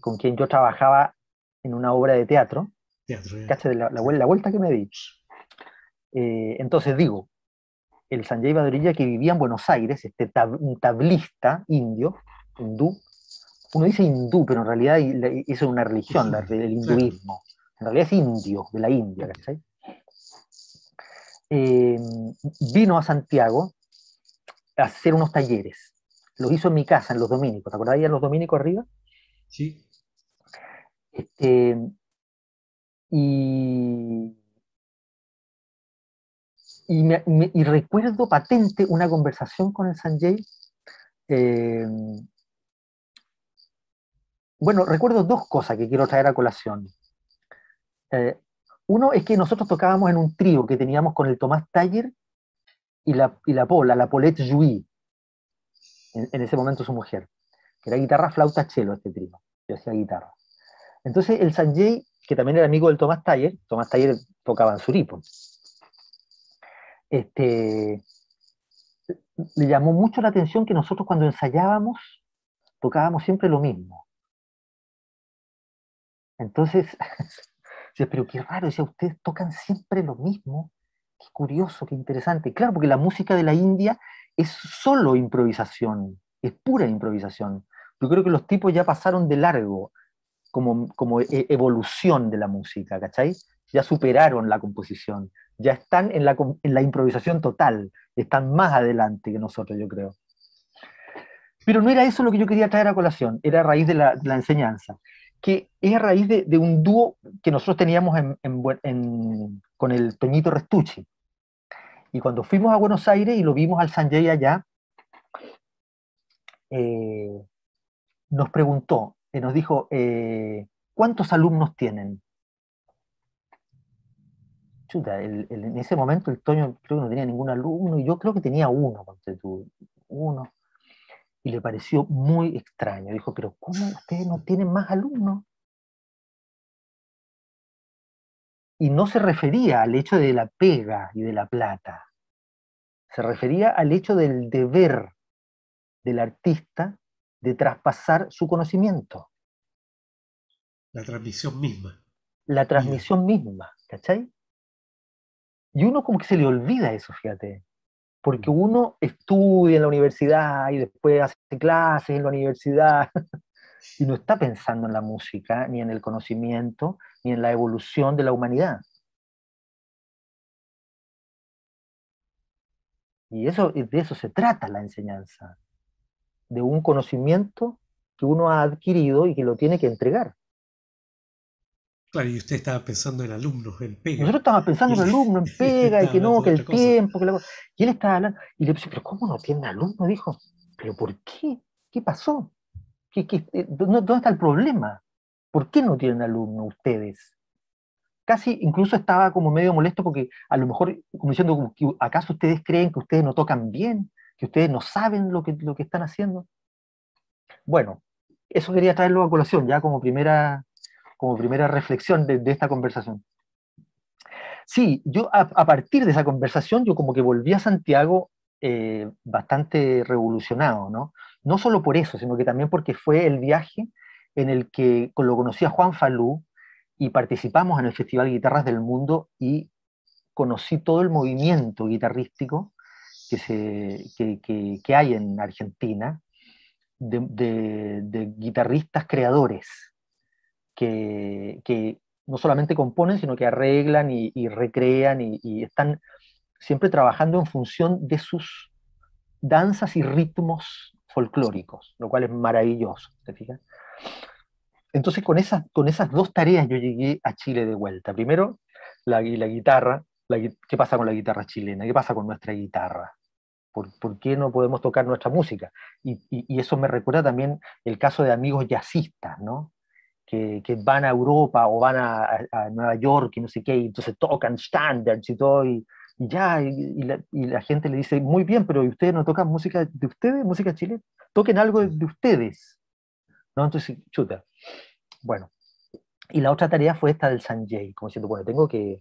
con quien yo trabajaba en una obra de teatro. teatro la, la, vuelta que me di. Eh, entonces digo, el Sanjay Badorilla que vivía en Buenos Aires, este un tablista indio, hindú, uno dice hindú, pero en realidad eso es una religión, la, el hinduismo. En realidad es indio, de la India, eh, vino a Santiago a hacer unos talleres. Lo hizo en mi casa, en los dominicos. ¿Te acordás de los dominicos arriba? Sí. Este, y, y, recuerdo patente una conversación con el Sanjay. Eh, bueno, recuerdo dos cosas que quiero traer a colación. Eh, uno es que nosotros tocábamos en un trío que teníamos con el Tomás Taller y la, y la Pola, la Paulette Jouy, en, ese momento su mujer, que era guitarra, flauta, cello este trío. Yo hacía guitarra. Entonces el Sanjay, que también era amigo del Tomás Taller, Tomás Taller tocaba en Suripo, este, le llamó mucho la atención que nosotros cuando ensayábamos tocábamos siempre lo mismo. Entonces, pero qué raro, decía, ustedes tocan siempre lo mismo. Qué curioso, qué interesante. Claro, porque la música de la India es solo improvisación, es pura improvisación. Yo creo que los tipos ya pasaron de largo como, como e, evolución de la música, ¿cachai? Ya superaron la composición, ya están en la, en la improvisación total, están más adelante que nosotros, yo creo. Pero no era eso lo que yo quería traer a colación, era a raíz de la, la enseñanza que es a raíz de, un dúo que nosotros teníamos con el Toñito Restucci. Y cuando fuimos a Buenos Aires y lo vimos al Sanjay allá, eh, nos preguntó, eh, nos dijo, eh, ¿cuántos alumnos tienen? Chuta, en ese momento el Toño creo que no tenía ningún alumno, y yo creo que tenía uno, uno y le pareció muy extraño. Dijo, pero ¿cómo ustedes no tienen más alumnos? Y no se refería al hecho de la pega y de la plata. Se refería al hecho del deber del artista de traspasar su conocimiento. La transmisión misma. La transmisión misma, ¿cachai? Y uno como que se le olvida eso, fíjate porque uno estudia en la universidad y después hace clases en la universidad y no está pensando en la música, ni en el conocimiento, ni en la evolución de la humanidad. Y eso, de eso se trata la enseñanza, de un conocimiento que uno ha adquirido y que lo tiene que entregar. Claro, y usted estaba pensando en alumnos, en pega. Nosotros estábamos pensando en alumnos, en pega, y que no, que el tiempo, que la... Y él estaba hablando, y le dije, pero ¿cómo no tiene alumnos? Dijo, ¿pero por qué? ¿Qué pasó? ¿Qué, eh, dónde está el problema? ¿Por qué no tienen alumnos ustedes? Casi incluso estaba como medio molesto porque a lo mejor, como diciendo, ¿acaso ustedes creen que ustedes no tocan bien? ¿Que ustedes no saben lo que, lo que están haciendo? Bueno, eso quería traerlo a colación, ya como primera, como primera reflexión de, esta conversación. Sí, yo a, partir de esa conversación, yo como que volví a Santiago eh, bastante revolucionado, ¿no? No solo por eso, sino que también porque fue el viaje en el que lo conocí a Juan Falú y participamos en el Festival Guitarras del Mundo y conocí todo el movimiento guitarrístico que, se, que, hay en Argentina, de guitarristas creadores, que, no solamente componen, sino que arreglan y, recrean y, están siempre trabajando en función de sus danzas y ritmos folclóricos, lo cual es maravilloso, ¿te fijas? Entonces con esas, con esas dos tareas yo llegué a Chile de vuelta. Primero, la, la guitarra, ¿qué pasa con la guitarra chilena? ¿Qué pasa con nuestra guitarra? ¿Por, ¿Por, qué no podemos tocar nuestra música? Y, y, eso me recuerda también el caso de amigos jazzistas, ¿no? Que, van a Europa o van a, Nueva York y no sé qué, y entonces tocan standards y todo, y, ya, y, la, gente le dice, muy bien, pero ustedes no tocan música de ustedes, música chilena? Toquen algo de, ustedes. ¿No? Entonces, chuta. Bueno. Y la otra tarea fue esta del Sanjay, como diciendo, bueno, tengo que,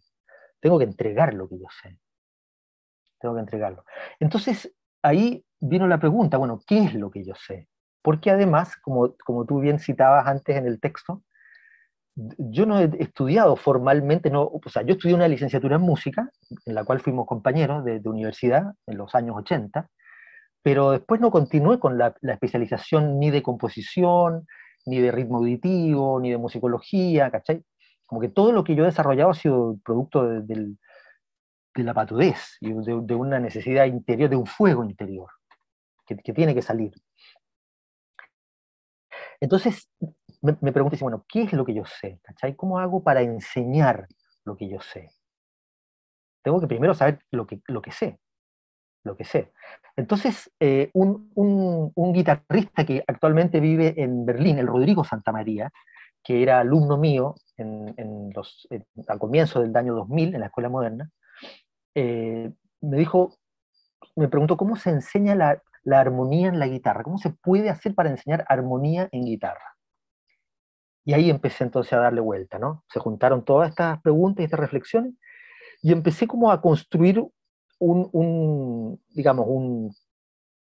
tengo que entregar lo que yo sé. Tengo que entregarlo. Entonces, ahí vino la pregunta, bueno, ¿qué es lo que yo sé? Porque además, como, como tú bien citabas antes en el texto, yo no he estudiado formalmente, no, o sea, yo estudié una licenciatura en música, en la cual fuimos compañeros de, universidad en los años 80, pero después no continué con la, especialización ni de composición, ni de ritmo auditivo, ni de musicología, ¿cachai? Como que todo lo que yo he desarrollado ha sido producto de, la patudez y de, una necesidad interior, de un fuego interior que, que tiene que salir. Entonces, me, me pregunté, bueno, ¿qué es lo que yo sé? ¿Cómo hago para enseñar lo que yo sé? Tengo que primero saber lo que, lo que sé, lo que sé. Entonces, eh, un, un, guitarrista que actualmente vive en Berlín, el Rodrigo Santamaría, que era alumno mío en, en los, al comienzo del año 2000 en la Escuela Moderna, eh, me dijo, me preguntó cómo se enseña la, la armonía en la guitarra, cómo se puede hacer para enseñar armonía en guitarra. Y ahí empecé entonces a darle vuelta, ¿no? Se juntaron todas estas preguntas y estas reflexiones y empecé como a construir un, digamos, un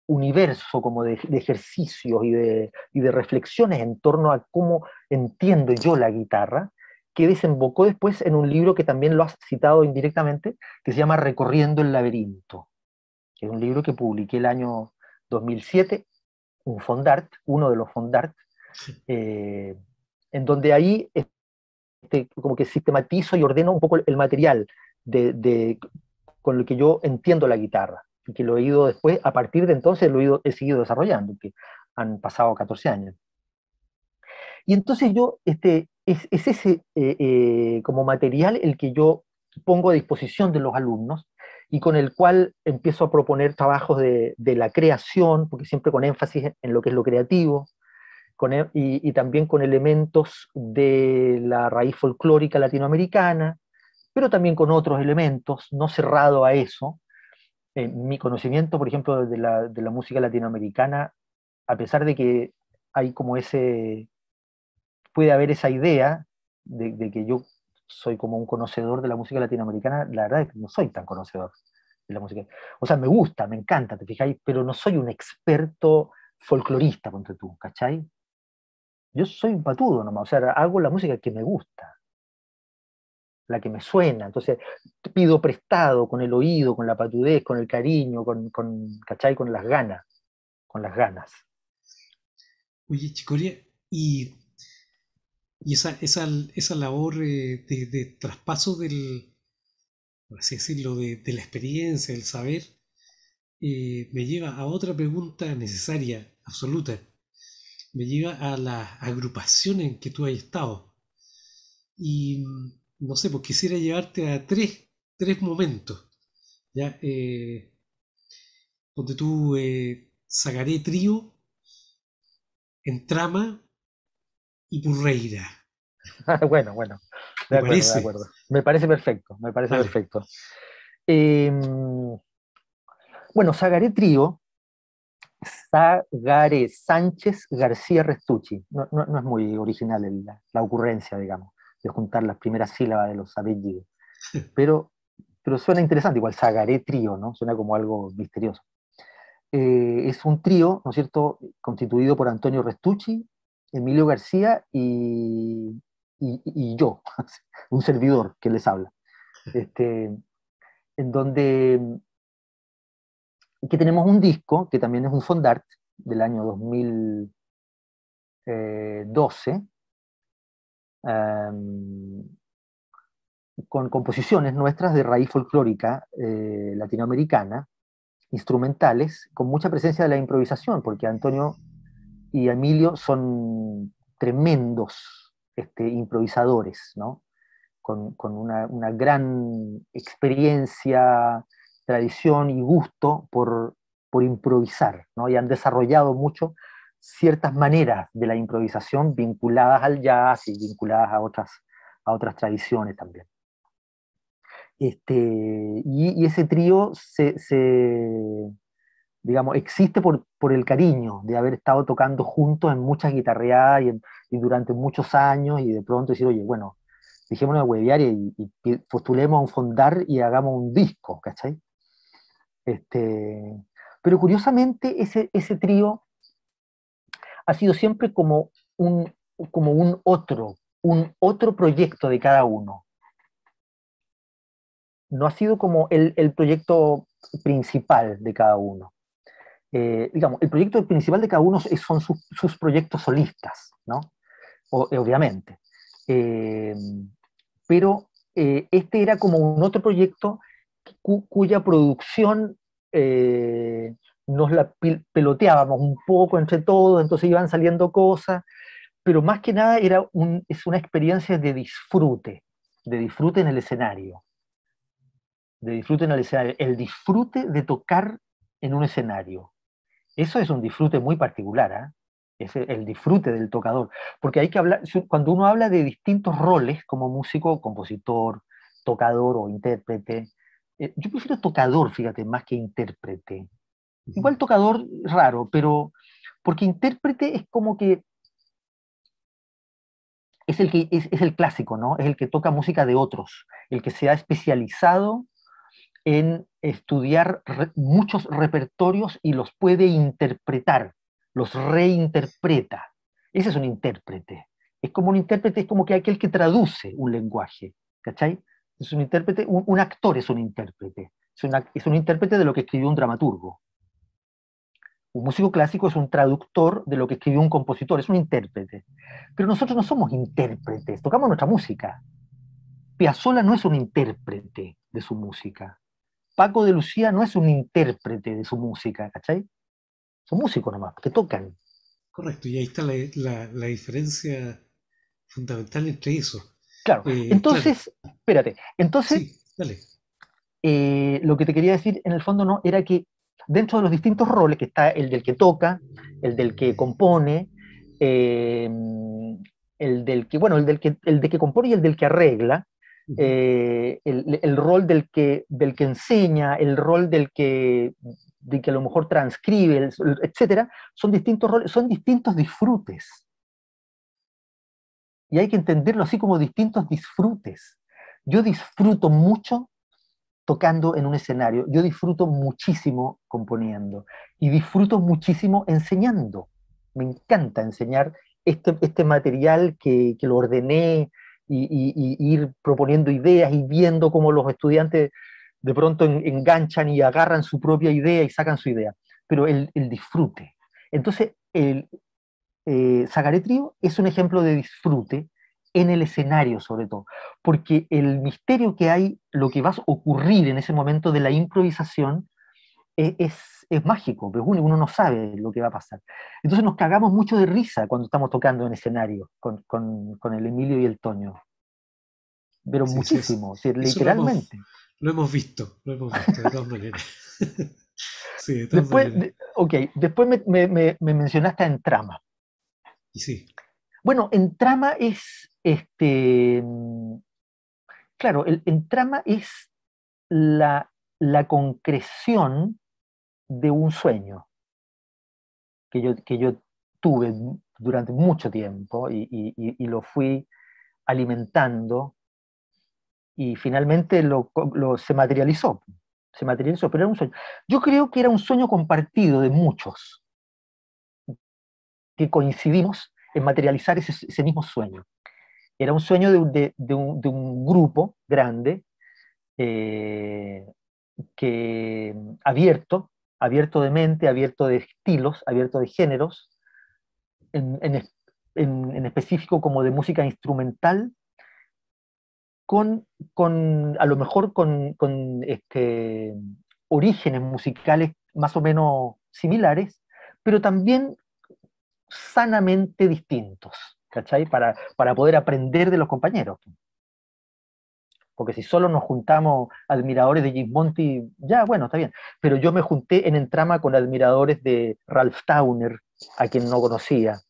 universo como de, ejercicios y de, y de, reflexiones en torno a cómo entiendo yo la guitarra, que desembocó después en un libro que también lo has citado indirectamente, que se llama Recorriendo el laberinto, que es un libro que publiqué el año 2007, un fondart, uno de los fondart, eh, en donde ahí este, como que sistematizo y ordeno un poco el material de, con el que yo entiendo la guitarra y que lo he ido después, a partir de entonces lo he, ido, he seguido desarrollando, que han pasado 14 años. Y entonces yo, este, es, ese eh, eh, como material el que yo pongo a disposición de los alumnos y con el cual empiezo a proponer trabajos de, la creación, porque siempre con énfasis en lo que es lo creativo, e, y, también con elementos de la raíz folclórica latinoamericana, pero también con otros elementos, no cerrado a eso. Eh, mi conocimiento, por ejemplo, de la, de la, música latinoamericana, a pesar de que hay como ese, puede haber esa idea de, de, que yo soy como un conocedor de la música latinoamericana, la verdad es que no soy tan conocedor de la música. O sea, me gusta, me encanta, te fijáis, pero no soy un experto folclorista, ponte tú, ¿cachai? Yo soy un patudo nomás, o sea, hago la música que me gusta la que me suena. Entonces, pido prestado con el oído, con la patudez, con el cariño, con, con ¿cachai? Con las ganas, con las ganas. Oye, Chicoria, y, y esa, esa, esa labor eh, de, traspaso del, por así decirlo, de, la experiencia, del saber, eh, me lleva a otra pregunta necesaria, absoluta. Me lleva a la agrupación en que tú has estado. Y no sé, pues quisiera llevarte a tres, tres momentos. ¿ya? Eh, donde tú Sagaré Trío, Entrama y Purreira. bueno, bueno. De acuerdo, de acuerdo. Me parece perfecto, me parece perfecto. Em, bueno, Sagaré Trío, Sagaré Sánchez García Restucci. No, es muy original la ocurrencia, digamos de juntar las primeras sílabas de los apellidos. Pero, pero suena interesante, igual Sagaré trío, ¿no? Suena como algo misterioso. Eh, es un trío, ¿no es cierto?, constituido por Antonio Restucci, Emilio García y, y, yo, un servidor que les habla. Este, en donde que tenemos un disco que también es un fondart del año 2012, Em, con composiciones nuestras de raíz folclórica eh, latinoamericana, instrumentales, con mucha presencia de la improvisación, porque Antonio y Emilio son tremendos este, improvisadores, ¿no? con, una, gran experiencia, tradición y gusto por, improvisar, ¿no? y han desarrollado mucho ciertas maneras de la improvisación vinculadas al jazz y vinculadas a otras, a otras tradiciones también. Este, y, ese trío se, digamos, existe por, por, el cariño de haber estado tocando juntos en muchas guitarreadas y, durante muchos años y de pronto decir, oye, bueno, dejémonos de huevear y, postulemos a un fondar y hagamos un disco, ¿cachai? Este, pero curiosamente ese, ese trío ha sido siempre como un, como un otro, un otro proyecto de cada uno. No ha sido como el, el proyecto principal de cada uno. Eh, digamos, el proyecto principal de cada uno son sus, proyectos solistas, ¿no? Eh, obviamente. Eh, pero este era como un otro proyecto cuya producción nos la peloteábamos un poco entre todos, entonces iban saliendo cosas, pero más que nada era es una experiencia de disfrute, de disfrute en el escenario, de disfrute en el escenario, el disfrute de tocar en un escenario. Eso es un disfrute muy particular, ¿ah? es el disfrute del tocador, porque hay que hablar, cuando uno habla de distintos roles como músico, compositor, tocador o intérprete, eh, yo prefiero tocador, fíjate, más que intérprete. Igual tocador raro, pero porque intérprete es como que es el, que, es, el clásico, ¿no? Es el que toca música de otros, el que se ha especializado en estudiar muchos repertorios y los puede interpretar, los reinterpreta. Ese es un intérprete. Es como un intérprete, es como que aquel que traduce un lenguaje, ¿cachai? Es un intérprete, un, actor es un intérprete, es, un intérprete de lo que escribió un dramaturgo. Un músico clásico es un traductor de lo que escribió un compositor, es un intérprete. Pero nosotros no somos intérpretes, tocamos nuestra música. Piazzolla no es un intérprete de su música. Paco de Lucía no es un intérprete de su música, ¿cachai? Son músicos nomás, que tocan. Correcto, y ahí está la, diferencia fundamental entre eso. Claro, eh, entonces, espérate, entonces, eh, lo que te quería decir en el fondo no era que dentro de los distintos roles, que está el del que toca, el del que compone, eh, el del que, bueno, el del que, el de que compone y el del que arregla, eh, el, rol del que, del que enseña, el rol del que, de que a lo mejor transcribe, etcétera, son distintos roles, son distintos disfrutes. Y hay que entenderlo así como distintos disfrutes. Yo disfruto mucho tocando en un escenario. Yo disfruto muchísimo componiendo y disfruto muchísimo enseñando. Me encanta enseñar este, este material que, lo ordené y, ir proponiendo ideas y viendo cómo los estudiantes de pronto enganchan y agarran su propia idea y sacan su idea. Pero el, disfrute. Entonces, el eh, Trio es un ejemplo de disfrute en el escenario sobre todo, porque el misterio que hay, lo que va a ocurrir en ese momento de la improvisación, es, es, mágico, pero uno, no sabe lo que va a pasar. Entonces nos cagamos mucho de risa cuando estamos tocando en escenario con, con, con el Emilio y el Toño. Pero muchísimo, literalmente. Lo hemos, visto, lo hemos visto de todas maneras. sí, de todas después, maneras. ok, después me, me, me mencionaste en trama. Y sí. Bueno, en trama es, este, claro, el, en trama es la, concreción de un sueño que yo, que yo tuve durante mucho tiempo y, lo fui alimentando y finalmente lo, se materializó. Se materializó, pero era un sueño. Yo creo que era un sueño compartido de muchos que coincidimos en materializar ese, mismo sueño. Era un sueño de, un, grupo grande, eh, que, abierto, abierto de mente, abierto de estilos, abierto de géneros, en, específico como de música instrumental, con, con a lo mejor con, con este, orígenes musicales más o menos similares, pero también sanamente distintos, ¿cachai? Para, para poder aprender de los compañeros. Porque si solo nos juntamos admiradores de Gismonti, ya, bueno, está bien. Pero yo me junté en Entrama con admiradores de Ralph Towner, a quien no conocía,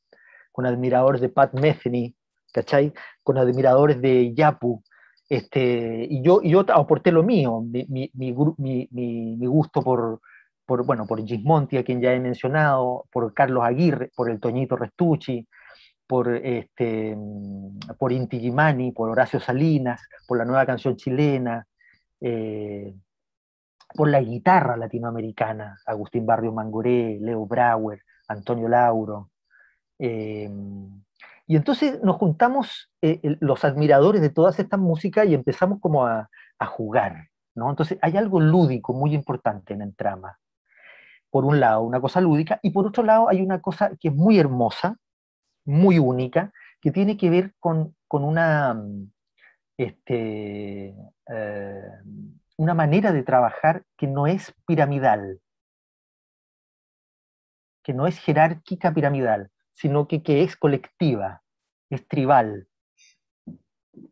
con admiradores de Pat Metheny, ¿cachai? Con admiradores de Yapu, este, y yo, y yo aporté lo mío, mi, mi gusto por, por, bueno, por Gismonti, a quien ya he mencionado, por Carlos Aguirre, por el Toñito Restucci, por, este, por Inti Gimani, por Horacio Salinas, por la nueva canción chilena, eh, por la guitarra latinoamericana, Agustín Barrio Mangoré, Leo Brauer, Antonio Lauro. Eh, y entonces nos juntamos eh, los admiradores de todas estas músicas y empezamos como a, a jugar. ¿no? Entonces hay algo lúdico muy importante en el trama por un lado, una cosa lúdica, y por otro lado hay una cosa que es muy hermosa, muy única, que tiene que ver con, una, mm, este, eh, una manera de trabajar que no es piramidal, que no es jerárquica piramidal, sino que, que es colectiva. es tribal,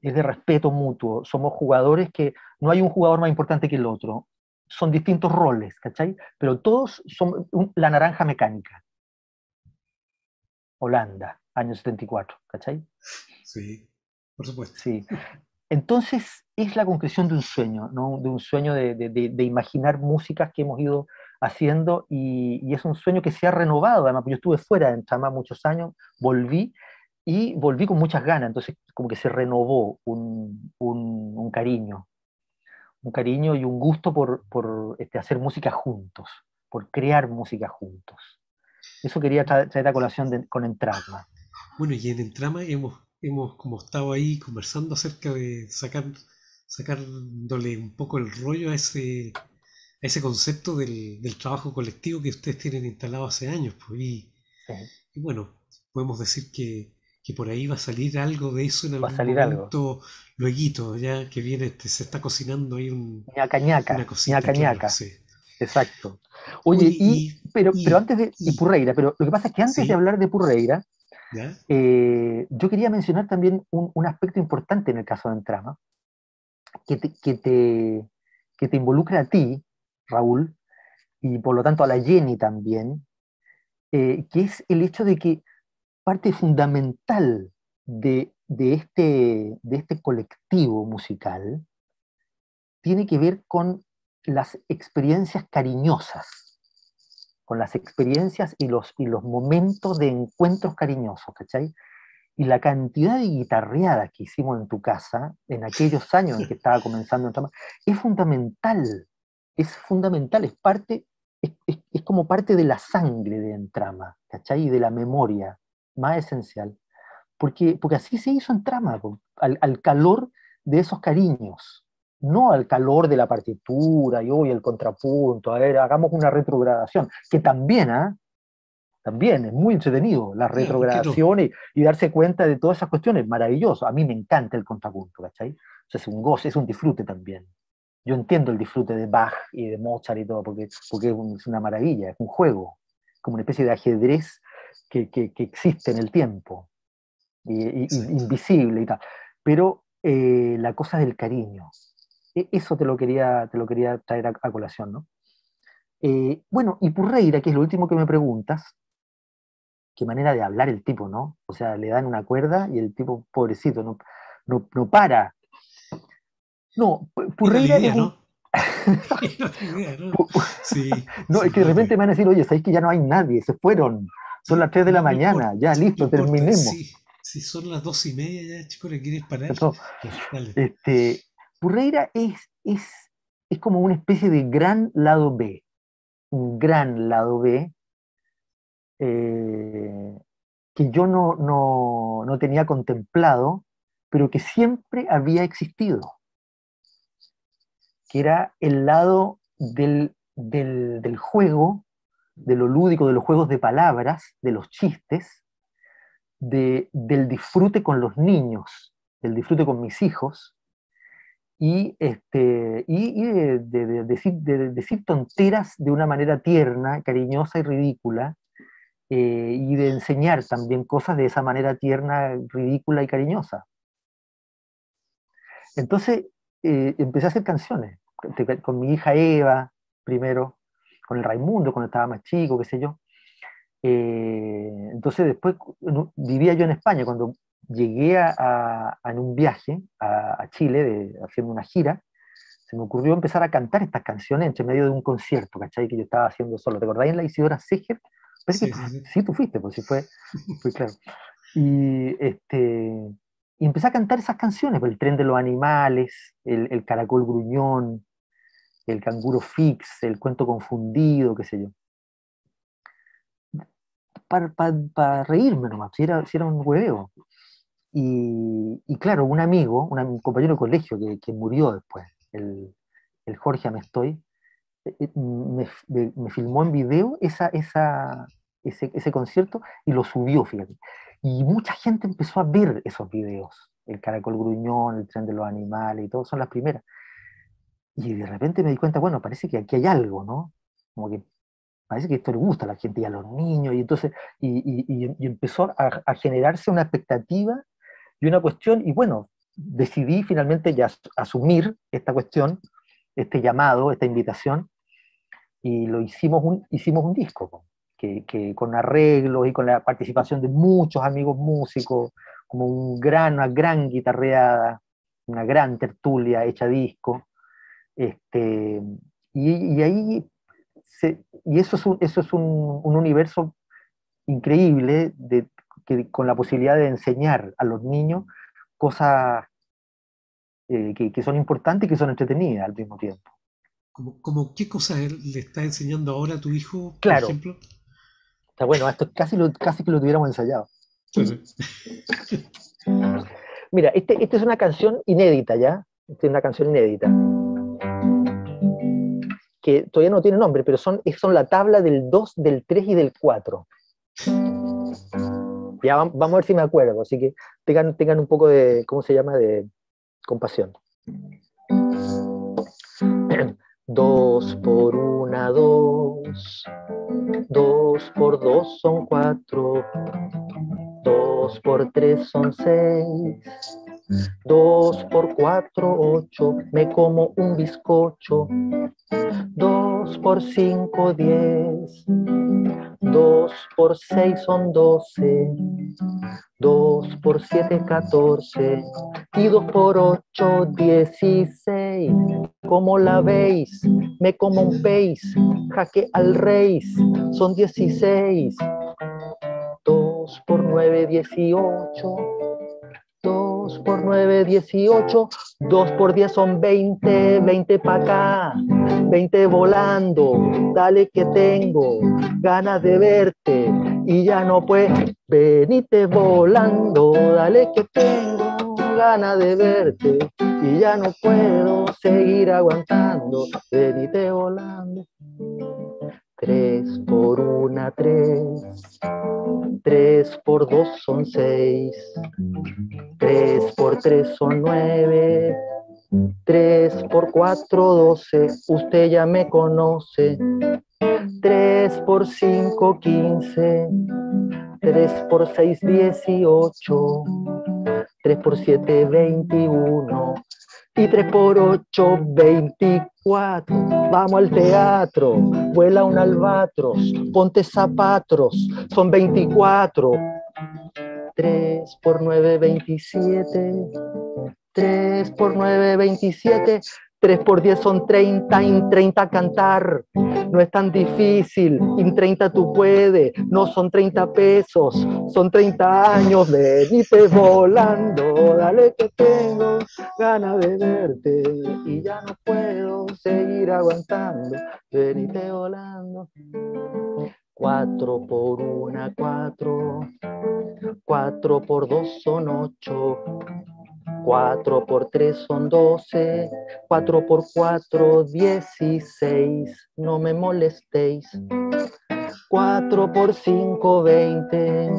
es de respeto mutuo. Somos jugadores que no hay un jugador más importante que el otro. Son distintos roles, ¿cachai? Pero todos son la naranja mecánica. Holanda, año 74, ¿cachai? Sí, por supuesto. Sí. Entonces es la concreción de un sueño, ¿no? de un sueño de, de, imaginar músicas que hemos ido haciendo y, y, es un sueño que se ha renovado. Además, yo estuve fuera de Entrama muchos años, volví y volví con muchas ganas, entonces como que se renovó un, un, un cariño, un cariño y un gusto por, por este, hacer música juntos, por crear música juntos. Eso quería traer, a colación con Entrama. Bueno, y en Entrama hemos, hemos como estado ahí conversando acerca de sacar, sacándole un poco el rollo a ese, ese concepto del, del trabajo colectivo que ustedes tienen instalado hace años. Pues, y, y bueno, podemos decir que que por ahí va a salir algo de eso en algún va a salir momento luego, ya que viene, este, se está cocinando ahí un, ñaca, ñaca, una cosita. Ñaca, sí. Exacto. Oye, y, pero, pero antes de y Purreira, pero lo que pasa es que antes de hablar de Purreira, eh, yo quería mencionar también un, aspecto importante en el caso de Entrama, que te, que te, que te involucra a ti, Raúl, y por lo tanto a la Jenny también, eh, que es el hecho de que parte fundamental de, este, de este colectivo musical tiene que ver con las experiencias cariñosas, con las experiencias y los, y los momentos de encuentros cariñosos, ¿cachai? Y la cantidad de guitarreadas que hicimos en tu casa, en aquellos años en que estaba comenzando el es fundamental, es fundamental, es parte, es, es, como parte de la sangre de Entrama, ¿cachai? Y de la memoria más esencial, porque, porque así se hizo en trama, al, calor de esos cariños, no al calor de la partitura y hoy el contrapunto, a ver, hagamos una retrogradación, que también, ¿ah? También es muy entretenido, la retrogradación y, darse cuenta de todas esas cuestiones, maravilloso. A mí me encanta el contrapunto, ¿cachai? es un goce, es un disfrute también. Yo entiendo el disfrute de Bach y de Mozart y todo, porque, porque es una maravilla, es un juego, como una especie de ajedrez que, existe en el tiempo, y, invisible y tal. Pero eh, la cosa del cariño, eso te lo quería, te lo quería traer a, colación, ¿no? Eh, bueno, y Purreira, que es lo último que me preguntas, qué manera de hablar el tipo, ¿no? O sea, le dan una cuerda y el tipo, pobrecito, no, no, para. No, Purreira es ¿no? no, es que de repente me van a decir, oye, sabéis que ya no hay nadie, se fueron. Son las 3 de la mañana, ya listo, terminemos. Si, son las 2 y media, ya chicos, ¿le quieres parar? Este, Purreira es, es, es como una especie de gran lado B, un gran lado B eh, que yo no, no, no, tenía contemplado, pero que siempre había existido, que era el lado del, del, del juego de lo lúdico, de los juegos de palabras, de los chistes, de, del disfrute con los niños, del disfrute con mis hijos, y, este, y, de, decir, de, decir, tonteras de una manera tierna, cariñosa y ridícula, eh, y de enseñar también cosas de esa manera tierna, ridícula y cariñosa. Entonces eh, empecé a hacer canciones con mi hija Eva primero, con el Raimundo cuando estaba más chico, qué sé yo. Eh, entonces después vivía yo en España, cuando llegué a, en un viaje a, Chile, de, haciendo una gira, se me ocurrió empezar a cantar estas canciones entre medio de un concierto, ¿cachai? Que yo estaba haciendo solo. ¿Te acordáis en la Isidora Seger? Sí, sí, tú fuiste, pues sí fue, fue claro. Y, este, y empecé a cantar esas canciones, pues, el tren de los animales, el, el caracol gruñón, el canguro fix, el cuento confundido, qué sé yo. Para reírme nomás, si era, si era un hueveo. Y, y, claro, un amigo, un compañero de colegio que, que murió después, el, el, Jorge Amestoy, eh, eh, me, me, filmó en video esa, esa, ese, ese, concierto y lo subió, fíjate. Y mucha gente empezó a ver esos videos, el caracol gruñón, el tren de los animales y todo, son las primeras. Y de repente me di cuenta, bueno, parece que aquí hay algo, ¿no? Como que parece que esto le gusta a la gente y a los niños, y entonces, y, empezó a, generarse una expectativa y una cuestión, y bueno, decidí finalmente ya asumir esta cuestión, este llamado, esta invitación, y lo hicimos un, hicimos un disco, que, con arreglos y con la participación de muchos amigos músicos, como un gran, una gran guitarreada, una gran tertulia hecha disco, este, y, ahí y eso es eso es un, universo increíble de, que, con la posibilidad de enseñar a los niños cosas eh, que, son importantes y que son entretenidas al mismo tiempo. ¿Como, qué cosas le está enseñando ahora a tu hijo, por ejemplo? Está bueno, esto casi, casi que lo tuviéramos ensayado. Mira, esta este es una canción inédita, ¿ya? Esta es una canción inédita que todavía no tiene nombre, pero son, son la tabla del 2, del 3 y del 4. Ya vamos a ver si me acuerdo, así que tengan, tengan un poco de, ¿cómo se llama?, de compasión. 2 por 1, 2. 2 por 2 son 4. 2 por 3 son 6. 2 por 4, 8, me como un bizcocho. 2 por 5, 10. 2 por 6 son 12. 2 por 7, 14. Y 2 por 8, 16. ¿Cómo la veis? Me como un pez. Jaque al rey. Son 16. 2 por 9, 18. 2 por 9, 18. 2 por 10 son 20. 20 para acá. 20 volando. Dale que tengo ganas de verte. Y ya no puedes. Venite volando. Dale que tengo ganas de verte. Y ya no puedo seguir aguantando. Venite volando. 3 por 1, 3. 3 por 2 son 6. 3 por 3 son 9. 3 por 4, 12. Usted ya me conoce. 3 por 5, 15. 3 por 6, 18. 3 por 7, 21. Y 3 por 8, 24. Vamos al teatro. Vuela un albatros. Ponte zapatos. Son 24. 3 por 9, 27. 3 por 9, 27. 3 por 10 son 30, en 30 cantar. No es tan difícil, en 30 tú puedes. No son 30 pesos, son 30 años. Venite volando, dale que tengo ganas de verte. Y ya no puedo seguir aguantando. Venite volando. 4 por 1, 4. 4 por 2 son 8. 4 por 3 son 12, 4 por 4, 16, no me molestéis. 4 por 5, 20,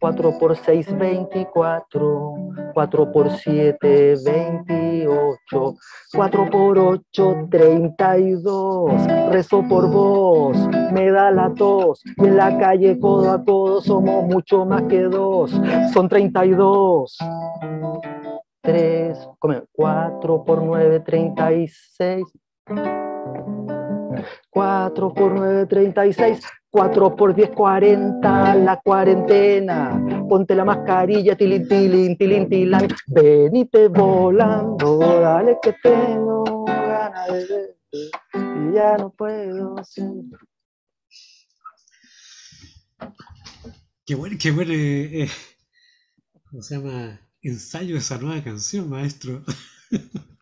4 por 6, 24, 4 por 7, 28, 4 por 8, 32, rezo por vos, me da la tos, y en la calle codo a codo somos mucho más que dos, son 32. 3, 4 por 9, 36. 4 por 9, 36. 4 por 10, 40, la cuarentena. Ponte la mascarilla, tilin, tilin, tilin, tilin. Venite volando, dale que tengo ganas de verte. Y ya no puedo seguir. Qué bueno, qué bueno. Eh, eh, ¿Cómo se llama? ensayo de esa nueva canción, maestro.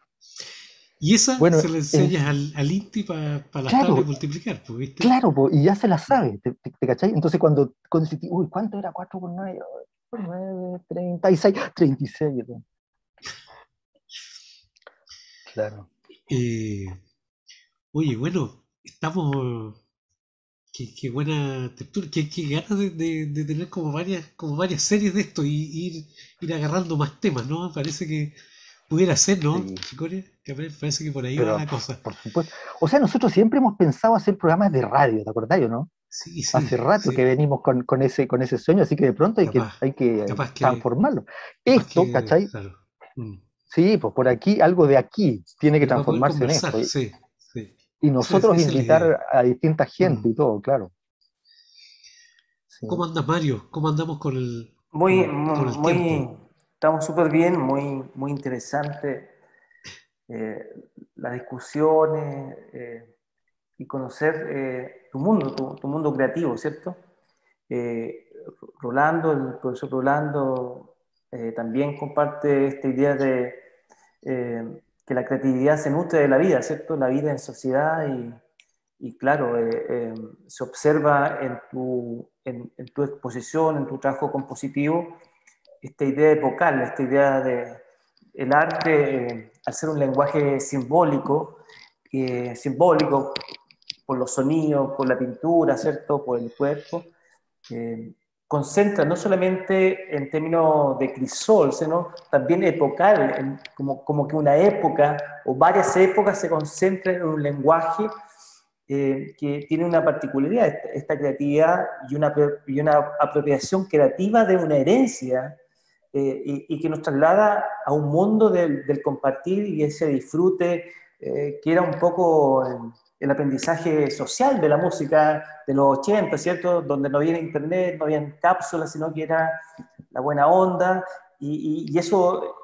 y esa se la enseñas al, al, Inti para pa la claro, de multiplicar, pues, ¿viste? Claro, y ya se la sabe, ¿te, te, cachai? Entonces cuando, cuando uy, ¿cuánto era 4 por 9? 9, 36, 36. Claro. Eh, oye, bueno, estamos Qué, buena textura, qué, ganas de, tener como varias, como varias series de esto y ir, ir agarrando más temas, ¿no? Parece que Pudiera ser, ¿no? Que parece que por ahí va la cosa. Por supuesto. O sea, nosotros siempre hemos pensado hacer programas de radio, ¿te acordás o no? Sí, sí, Hace rato que venimos con, con, ese, con ese sueño, así que de pronto hay que, hay que transformarlo. Esto, ¿cachai? Mm. Sí, pues por aquí, algo de aquí tiene que transformarse en esto. Sí, sí. Y nosotros invitar a distinta gente y mm. todo, claro. ¿Cómo andas, Mario? ¿Cómo andamos con el, muy, muy, estamos súper bien, muy, muy interesante eh, las discusiones eh, y conocer eh, tu mundo, tu, mundo creativo, ¿cierto? Rolando, el profesor Rolando también comparte esta idea de que la creatividad se nutre de la vida, ¿cierto? La vida en sociedad y, y claro, se observa en tu, en, tu exposición, en tu trabajo compositivo, esta idea epocal, esta idea de el arte, al ser un lenguaje simbólico, eh, simbólico por los sonidos, por la pintura, ¿cierto? por el cuerpo, eh, concentra no solamente en términos de crisol, sino también epocal, como, como que una época o varias épocas se concentran en un lenguaje eh, que tiene una particularidad, esta, creatividad y una, y una, apropiación creativa de una herencia eh, y, que nos traslada a un mundo del, del compartir y ese disfrute eh, que era un poco el, aprendizaje social de la música de los 80, ¿cierto? Donde no había internet, no había cápsulas, sino que era la buena onda y, y eso,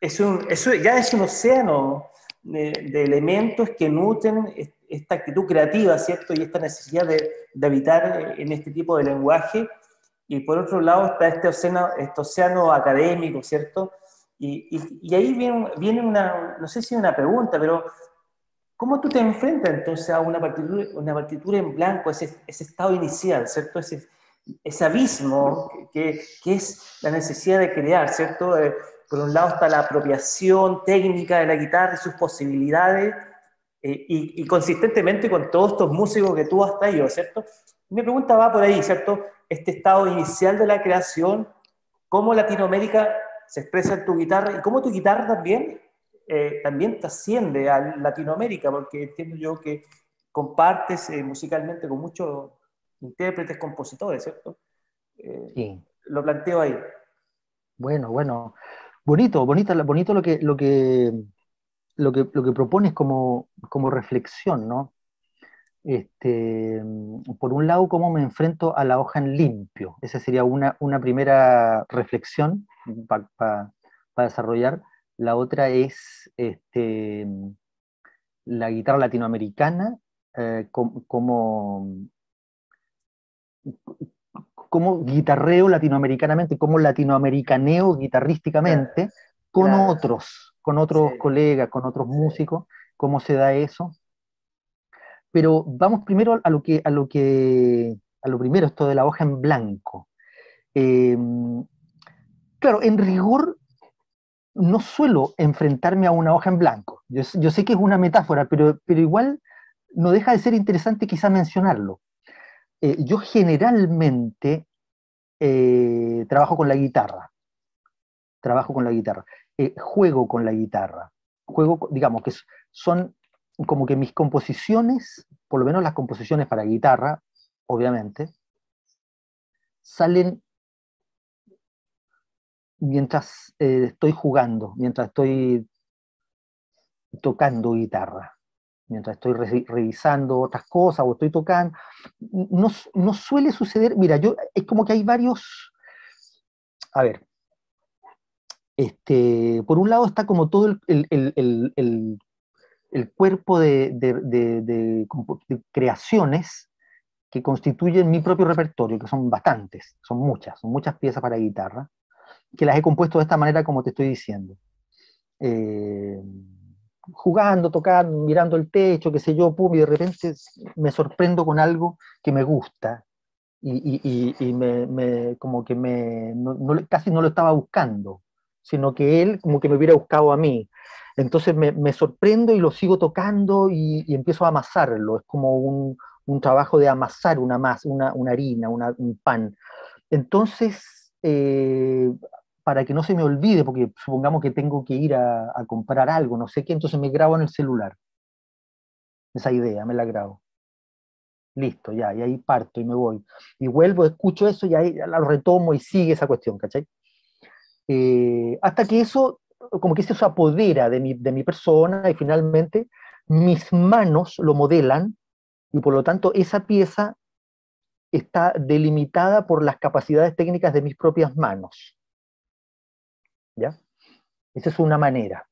es un, eso ya es un océano de, de elementos que nutren esta actitud creativa, ¿cierto? Y esta necesidad de, de, habitar en este tipo de lenguaje. Y por otro lado está este océano, este océano académico, ¿cierto? Y, y, ahí viene, viene, una, no sé si una pregunta, pero ¿cómo tú te enfrentas entonces a una partitura, una partitura en blanco, ese, ese estado inicial, ¿cierto? Ese, ese abismo que, que, es la necesidad de crear, ¿cierto? Eh, por un lado está la apropiación técnica de la guitarra y sus posibilidades, eh, y, consistentemente con todos estos músicos que tú has traído, ¿cierto? Mi pregunta va por ahí, ¿cierto? Este estado inicial de la creación, cómo Latinoamérica se expresa en tu guitarra y cómo tu guitarra también, eh, también trasciende a Latinoamérica, porque entiendo yo que compartes eh, musicalmente con muchos intérpretes, compositores, ¿cierto? sí. Lo planteo ahí. Bueno, bueno. Bonito, bonito, bonito lo que, lo que, lo que, lo que propones como, como reflexión, ¿no? Este, por un lado, cómo me enfrento a la hoja en limpio. Esa sería una, una primera reflexión para desarrollar. La otra es este, la guitarra latinoamericana, eh, como, como, guitarreo latinoamericanamente, como latinoamericaneo guitarrísticamente con otros, con otros colegas, con otros músicos, cómo se da eso. Pero vamos primero a lo que, a lo que, a lo primero, esto de la hoja en blanco. Eh, claro, en rigor no suelo enfrentarme a una hoja en blanco. Yo, sé que es una metáfora, pero, pero igual no deja de ser interesante quizá mencionarlo. Eh, yo generalmente eh, trabajo con la guitarra. Trabajo con la guitarra. Eh, juego con la guitarra. Juego, digamos, que son como que mis composiciones, por lo menos las composiciones para guitarra, obviamente, salen mientras eh, estoy jugando, mientras estoy tocando guitarra, mientras estoy revisando otras cosas o estoy tocando. No, no suele suceder, mira, yo es como que hay varios, a ver, este, por un lado está como todo el, cuerpo de, creaciones que constituyen mi propio repertorio, que son bastantes, son muchas, son muchas piezas para guitarra, que las he compuesto de esta manera como te estoy diciendo. Eh, jugando, tocando, mirando el techo, qué sé yo, pum, y de repente me sorprendo con algo que me gusta y, me, como que me, casi no lo estaba buscando sino que él como que me hubiera buscado a mí. Entonces me, sorprendo y lo sigo tocando y, empiezo a amasarlo. Es como un, trabajo de amasar una, una, harina, un pan. Entonces, eh, para que no se me olvide, porque supongamos que tengo que ir a, comprar algo, no sé qué, entonces me grabo en el celular. Esa idea, me la grabo. Listo, ya, y ahí parto y me voy. Y vuelvo, escucho eso y ahí la retomo y sigue esa cuestión, ¿cachai? Eh, hasta que eso, como que eso se apodera de mi, de mi persona y finalmente mis manos lo modelan y por lo tanto esa pieza está delimitada por las capacidades técnicas de mis propias manos. ¿Ya? Esa es una manera.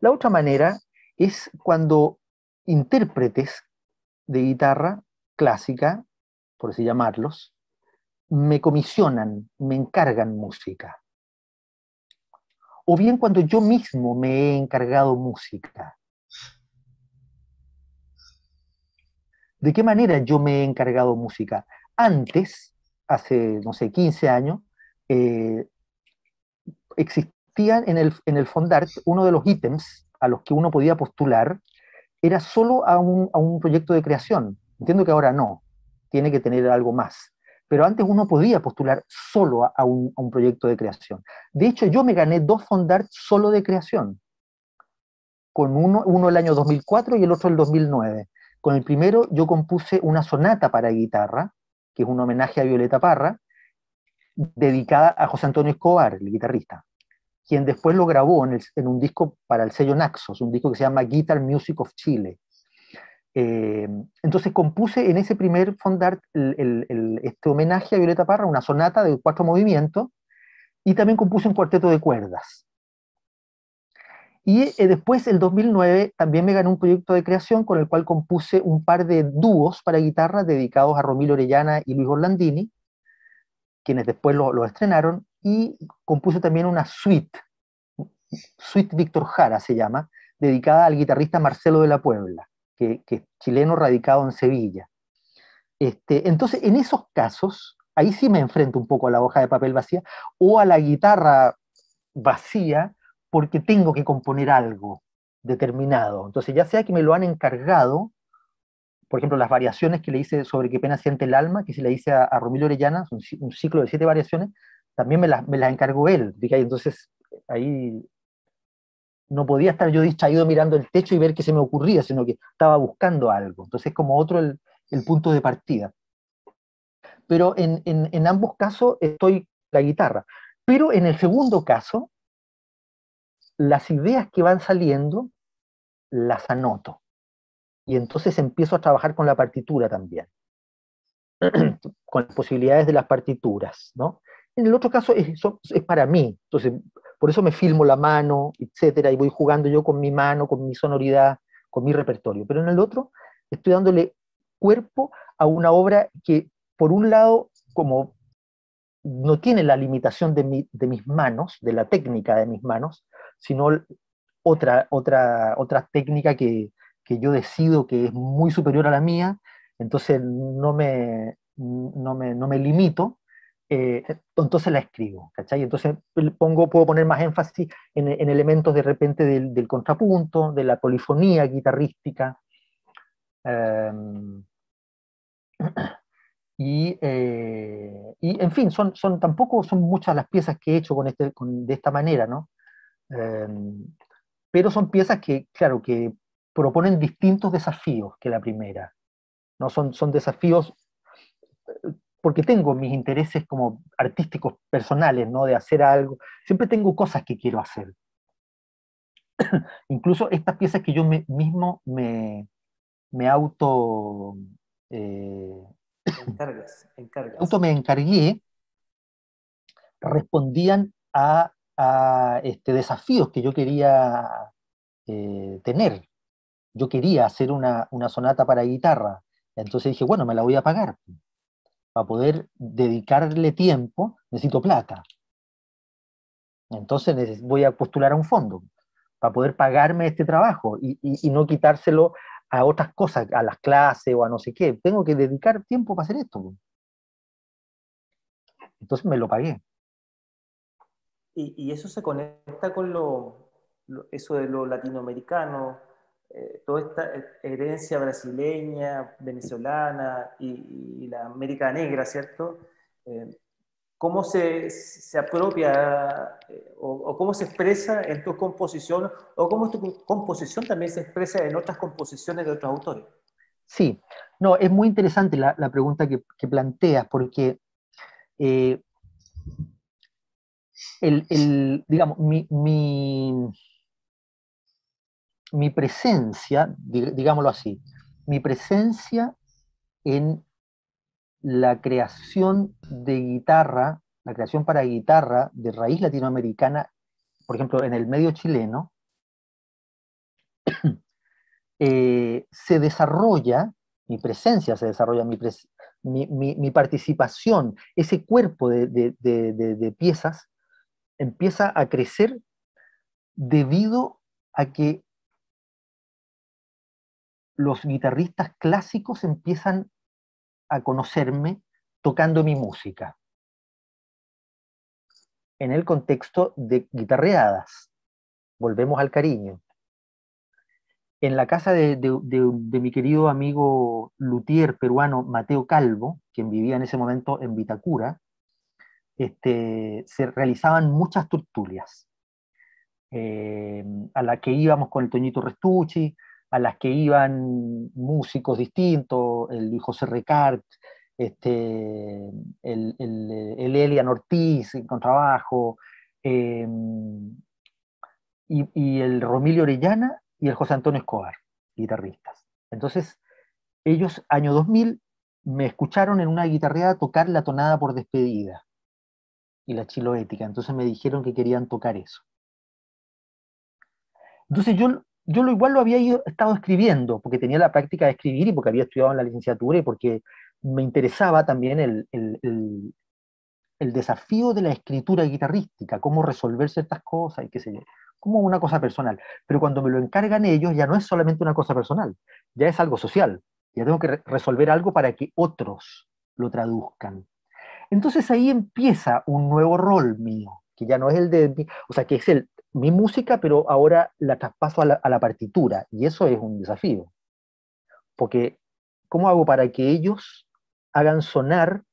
La otra manera es cuando intérpretes de guitarra clásica, por así llamarlos, me comisionan, me encargan música. O bien cuando yo mismo me he encargado música. ¿De qué manera yo me he encargado música? Antes, hace, no sé, 15 años, eh, existían en el, en el Fondart uno de los ítems a los que uno podía postular, era solo a un, a un proyecto de creación. Entiendo que ahora no, tiene que tener algo más. Pero antes uno podía postular solo a un, proyecto de creación. De hecho, yo me gané dos Fondart solo de creación, con uno, uno el año 2004 y el otro el 2009. Con el primero yo compuse una sonata para guitarra, que es un homenaje a Violeta Parra, dedicada a José Antonio Escobar, el guitarrista, quien después lo grabó en, un disco para el sello Naxos, un disco que se llama Guitar Music of Chile. Eh, entonces compuse en ese primer fondart este homenaje a Violeta Parra, una sonata de cuatro movimientos, y también compuse un cuarteto de cuerdas. Y eh, después, el 2009, también me gané un proyecto de creación con el cual compuse un par de dúos para guitarra dedicados a Romilo Orellana y Luis Orlandini, quienes después lo, estrenaron, y compuse también una suite, suite Víctor Jara se llama, dedicada al guitarrista Marcelo de la Puebla, que, es chileno radicado en Sevilla. Este, entonces, en esos casos, ahí sí me enfrento un poco a la hoja de papel vacía o a la guitarra vacía, porque tengo que componer algo determinado. Entonces, ya sea que me lo han encargado, por ejemplo, las variaciones que le hice sobre qué pena siente el alma, que se le hice a, a Romilio Orellana, un, ciclo de siete variaciones, también me las, me las encargó él. Entonces, ahí no podía estar yo distraído mirando el techo y ver qué se me ocurría, sino que estaba buscando algo. Entonces, como otro el, el punto de partida. Pero en, en, en ambos casos estoy la guitarra. Pero en el segundo caso, las ideas que van saliendo las anoto. Y entonces empiezo a trabajar con la partitura también, con las posibilidades de las partituras, ¿no? En el otro caso es, es para mí, entonces por eso me filmo la mano, etcétera, y voy jugando yo con mi mano, con mi sonoridad, con mi repertorio. Pero en el otro estoy dándole cuerpo a una obra que, por un lado, como no tiene la limitación de, de mis manos, de la técnica de mis manos, sino otra, otra, otra técnica que, que, yo decido que es muy superior a la mía, entonces no me, no me, no me limito, eh, entonces la escribo, ¿cachai? Entonces pongo, puedo poner más énfasis en, en elementos de repente del, contrapunto, de la polifonía guitarrística. Um, y, eh, y, en fin, son, son, tampoco son muchas las piezas que he hecho con este, con, de esta manera, ¿no? Em, pero son piezas que, claro, que proponen distintos desafíos que la primera. ¿no? Son, son desafíos porque tengo mis intereses como artísticos personales, ¿no? De hacer algo. Siempre tengo cosas que quiero hacer. Incluso estas piezas que yo mismo me, me auto... Eh, encargas, encargas. Auto me encargué, respondían a a este, desafíos que yo quería eh, tener. Yo quería hacer una, una, sonata para guitarra. Entonces dije, bueno, me la voy a pagar. Para poder dedicarle tiempo, necesito plata. Entonces voy a postular a un fondo para poder pagarme este trabajo y, y, y no quitárselo a otras cosas, a las clases o a no sé qué. Tengo que dedicar tiempo para hacer esto. Entonces me lo pagué. Y, eso se conecta con lo, eso de lo latinoamericano, eh, toda esta herencia brasileña, venezolana y, la América Negra, ¿cierto? Eh, cómo se, se apropia eh, o, cómo se expresa en tu composición o cómo tu composición también se expresa en otras composiciones de otros autores. Sí, no, es muy interesante la, pregunta que, planteas porque el, el, digamos, mi, mi presencia, digámoslo así, mi presencia en la creación de guitarra, la creación para guitarra de raíz latinoamericana, por ejemplo, en el medio chileno, eh, se desarrolla, mi presencia se desarrolla, mi, participación, ese cuerpo de piezas empieza a crecer debido a que los guitarristas clásicos empiezan a conocerme tocando mi música, en el contexto de guitarreadas. Volvemos al cariño. En la casa de, mi querido amigo luthier peruano Mateo Calvo, quien vivía en ese momento en Vitacura, este, se realizaban muchas tertulias, eh, a la que íbamos con el Toñito Restucci, a las que iban músicos distintos, el José Recart, este, el, el, Elian Ortiz con trabajo, eh, y, el Romilio Orellana y el José Antonio Escobar, guitarristas. Entonces, ellos, año 2000, me escucharon en una guitarreada tocar la tonada por despedida y la chiloética, entonces me dijeron que querían tocar eso. Entonces yo yo lo igual lo había estado escribiendo, porque tenía la práctica de escribir y porque había estudiado en la licenciatura y porque me interesaba también el, el, desafío de la escritura guitarrística, cómo resolver ciertas cosas y qué sé yo, como una cosa personal. Pero cuando me lo encargan ellos ya no es solamente una cosa personal, ya es algo social, ya tengo que resolver algo para que otros lo traduzcan. Entonces ahí empieza un nuevo rol mío, que ya no es el de, o sea, que es el mi música, pero ahora la traspaso a la, partitura, y eso es un desafío. Porque, ¿cómo hago para que ellos hagan sonar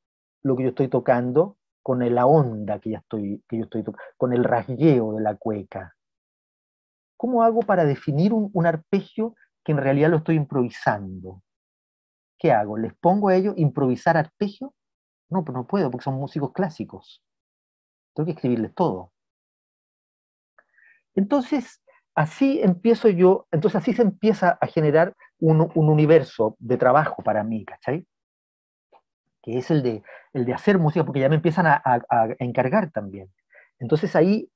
lo que yo estoy tocando con la onda que, ya estoy, que yo estoy tocando, con el rasgueo de la cueca? ¿Cómo hago para definir un, un arpegio que en realidad lo estoy improvisando? ¿Qué hago? ¿Les pongo a ellos improvisar arpegio? No, pero no puedo porque son músicos clásicos. Tengo que escribirles todo. Entonces, así empiezo yo, entonces así se empieza a generar un, universo de trabajo para mí, ¿cachai? Que es el de, el de hacer música, porque ya me empiezan a, encargar también. Entonces ahí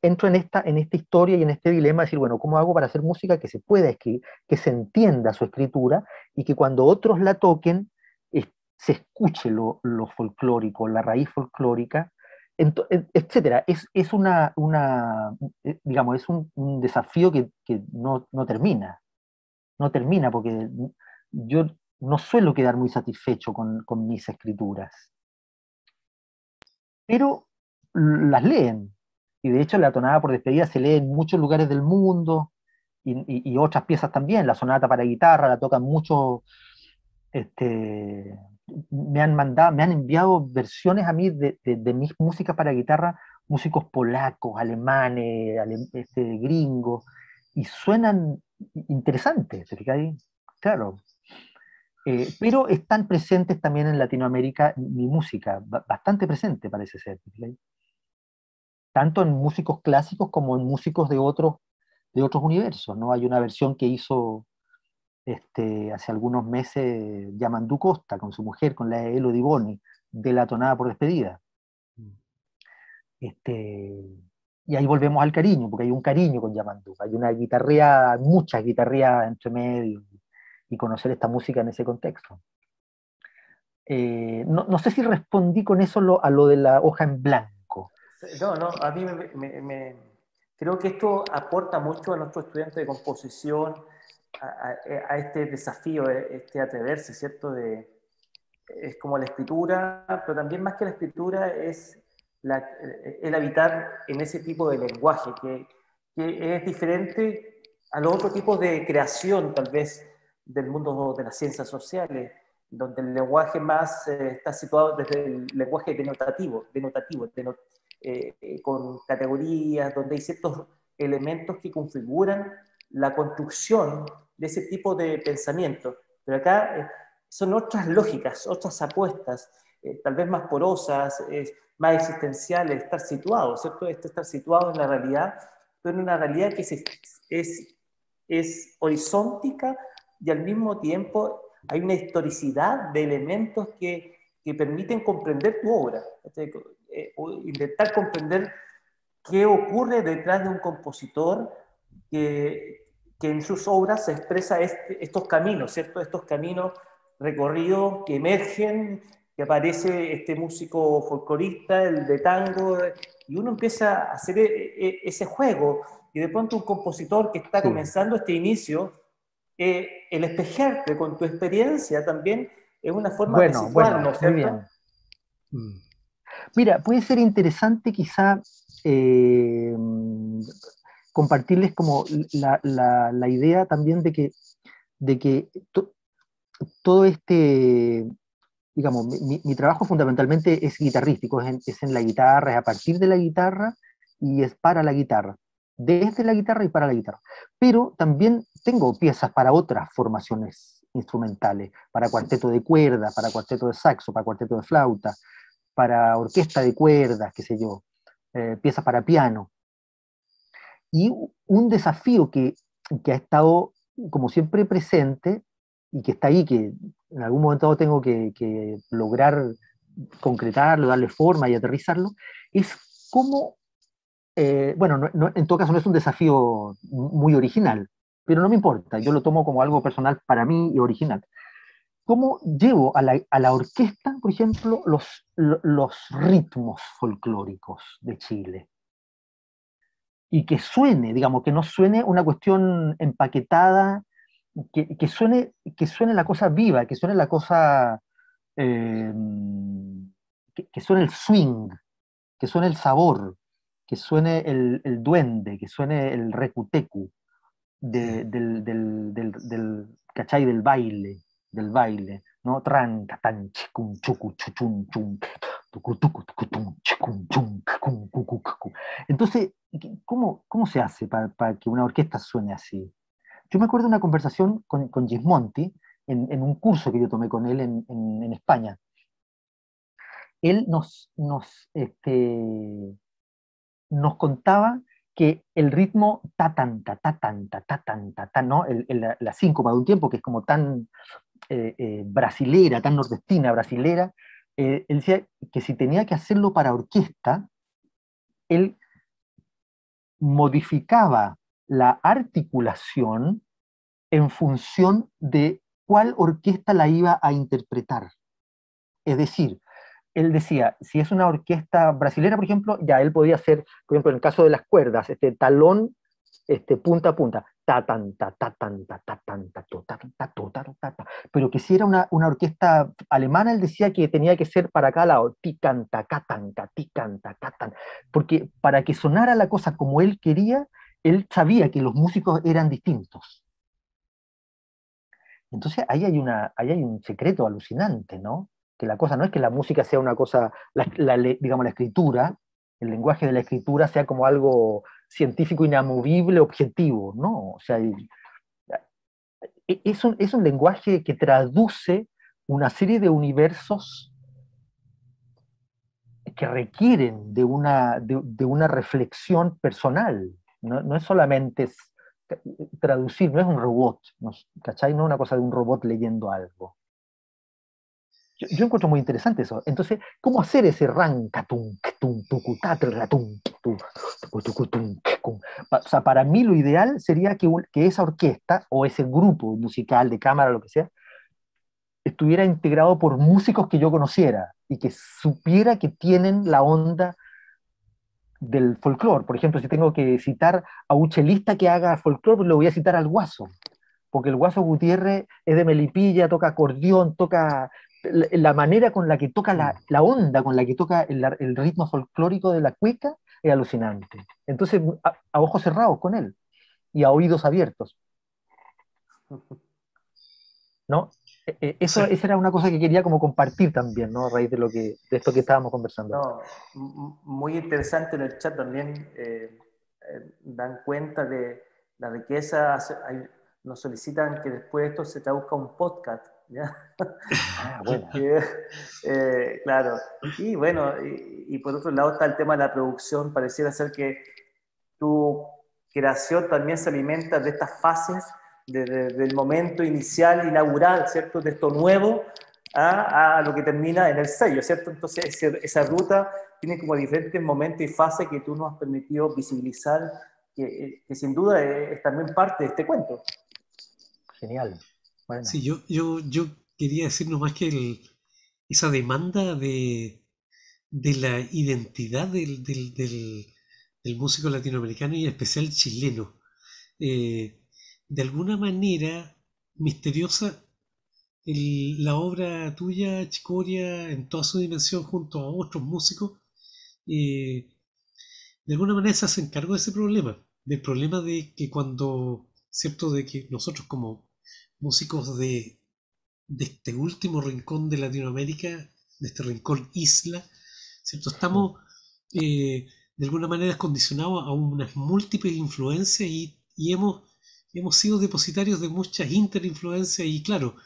entro en esta, en esta historia y en este dilema de decir, bueno, ¿cómo hago para hacer música que se pueda escribir, que se entienda su escritura y que cuando otros la toquen se escuche lo, lo folclórico, la raíz folclórica, etcétera. Es, es una, una, eh, digamos, es un, desafío que, que no, no, termina. No termina porque yo no suelo quedar muy satisfecho con, con mis escrituras. Pero las leen. Y de hecho la tonada por despedida se lee en muchos lugares del mundo y, y, otras piezas también. La sonata para guitarra la tocan muchos este, me han mandado, me han enviado versiones a mí de, de, mis músicas para guitarra, músicos polacos, alemanes, este, gringos, y suenan interesantes, Claro. Eh, pero están presentes también en Latinoamérica mi música, bastante presente parece ser. Tanto en músicos clásicos como en músicos de otros, de otros universos. ¿no? Hay una versión que hizo este, hace algunos meses Yamandú Costa con su mujer, con la de Elo Boni, de la tonada por despedida. Mm. Este, y ahí volvemos al cariño, porque hay un cariño con Yamandú, hay una guitarrea, muchas guitarreadas entre medio, y conocer esta música en ese contexto. Eh, no, sé si respondí con eso a lo de la hoja en blanco. No, no, a mí me, creo que esto aporta mucho a nuestros estudiantes de composición, a, este desafío, eh, este atreverse, ¿cierto? De, es como la escritura, pero también más que la escritura es el habitar en ese tipo de lenguaje, que, que, es diferente a los otros tipos de creación, tal vez, del mundo de las ciencias sociales. donde el lenguaje más eh, está situado desde el lenguaje denotativo, denotativo eh, con categorías, donde hay ciertos elementos que configuran la construcción de ese tipo de pensamiento. Pero acá son otras lógicas, otras apuestas, tal vez más porosas, más existenciales, estar situado, ¿cierto? Este estar situado en la realidad, pero en una realidad que es, es, es horizontica y al mismo tiempo hay una historicidad de elementos que, que permiten comprender tu obra, eh, intentar comprender qué ocurre detrás de un compositor que, que en sus obras se expresa este, estos caminos, ¿cierto? Estos caminos recorridos que emergen, que aparece este músico folclorista, el de tango, y uno empieza a hacer e, e, ese juego, y de pronto un compositor que está comenzando este inicio eh, el espejarte con tu experiencia también es una forma de situarnos, bueno, mm. Mira, puede ser interesante quizá eh, compartirles como la, idea también de que, de que todo este, digamos, mi, trabajo fundamentalmente es guitarrístico, es en, es en la guitarra, es a partir de la guitarra y es para la guitarra desde la guitarra y para la guitarra. Pero también tengo piezas para otras formaciones instrumentales, para cuarteto de cuerdas, para cuarteto de saxo, para cuarteto de flauta, para orquesta de cuerdas, qué sé yo, eh, piezas para piano. Y un desafío que, ha estado como siempre presente y que está ahí, que en algún momento tengo que, que lograr concretarlo, darle forma y aterrizarlo, es cómo eh, bueno, en todo caso no es un desafío muy original, pero no me importa, yo lo tomo como algo personal para mí y original. ¿Cómo llevo a la, orquesta, por ejemplo, los, los ritmos folclóricos de Chile? Y que suene, digamos, que no suene una cuestión empaquetada, que, suene, que suene la cosa viva, que suene la cosa, eh, que, que suene el swing, que suene el sabor, que suene el, duende, que suene el recutecu del, del, del, ¿cachai? del baile, del baile, ¿no? Tranca, tan, chicun, chucu, chuchun, chun, entonces, ¿cómo, ¿cómo se hace para, que una orquesta suene así? Yo me acuerdo de una conversación con, con Gismonti en, en, un curso que yo tomé con él en, en, España. Él nos, nos, este, nos contaba que el ritmo ta tan ta ta tan ta ta tan ta ta, ¿no? El, la síncopa de un tiempo que es como tan eh, eh, brasilera, tan nordestina, brasilera, eh, él decía que si tenía que hacerlo para orquesta, él modificaba la articulación en función de cuál orquesta la iba a interpretar. Es decir, él decía, si es una orquesta brasilera, por ejemplo, ya él podía hacer, por ejemplo, en el caso de las cuerdas, este talón, este punta a punta, pero que si era una, una, orquesta alemana, él decía que tenía que ser para acá lado, porque para que sonara la cosa como él quería, él sabía que los músicos eran distintos. Entonces ahí hay, una, ahí hay un secreto alucinante, ¿no? que la cosa no es que la música sea una cosa, digamos, la escritura, el lenguaje de la escritura sea como algo científico, inamovible, objetivo, ¿no? O sea, e, es un, es un lenguaje que traduce una serie de universos que requieren de una, de, una reflexión personal. No, no, es solamente traducir, no es un robot, ¿cachai? No es una cosa de un robot leyendo algo. Yo, encuentro muy interesante eso. Entonces, ¿cómo hacer ese rancatum, o sea, para mí lo ideal sería que, que esa orquesta o ese grupo musical de cámara, lo que sea, estuviera integrado por músicos que yo conociera y que supiera que tienen la onda del folclore. Por ejemplo, si tengo que citar a un chelista que haga folclore, pues lo voy a citar al Guaso, porque el Guaso Gutiérrez es de Melipilla, toca acordeón, toca la manera con la que toca la, la onda, con la que toca el, el, ritmo folclórico de la cueca, es alucinante. Entonces, a, ojos cerrados con él y a oídos abiertos. ¿No? Eh, eh, eso, Esa era una cosa que quería como compartir también, ¿no? A raíz de, lo que, de esto que estábamos conversando. No, muy interesante en el chat también eh, dan cuenta de la riqueza, nos solicitan que después de esto se traduzca un podcast, ¿ya? Ah, bueno. claro. Y bueno, y, por otro lado está el tema de la producción, pareciera ser que tu creación también se alimenta de estas fases desde el momento inicial, inaugural, ¿cierto? De esto nuevo a, a, lo que termina en el sello, ¿cierto? Entonces esa ruta tiene como diferentes momentos y fases que tú nos has permitido visibilizar, que, que sin duda es, también parte de este cuento. Genial. Sí, yo, yo, yo quería decir nomás que el, esa demanda de, de la identidad del, del, del, músico latinoamericano y en especial chileno, eh, de alguna manera misteriosa la obra tuya, Chicoria, en toda su dimensión, junto a otros músicos, eh, de alguna manera se hace cargo de ese problema, del problema de que cuando, cierto, de que nosotros como músicos de, de este último rincón de Latinoamérica, de este rincón isla, cierto, estamos eh, de alguna manera condicionados a unas múltiples influencias y, y hemos hemos sido depositarios de muchas interinfluencias y claro,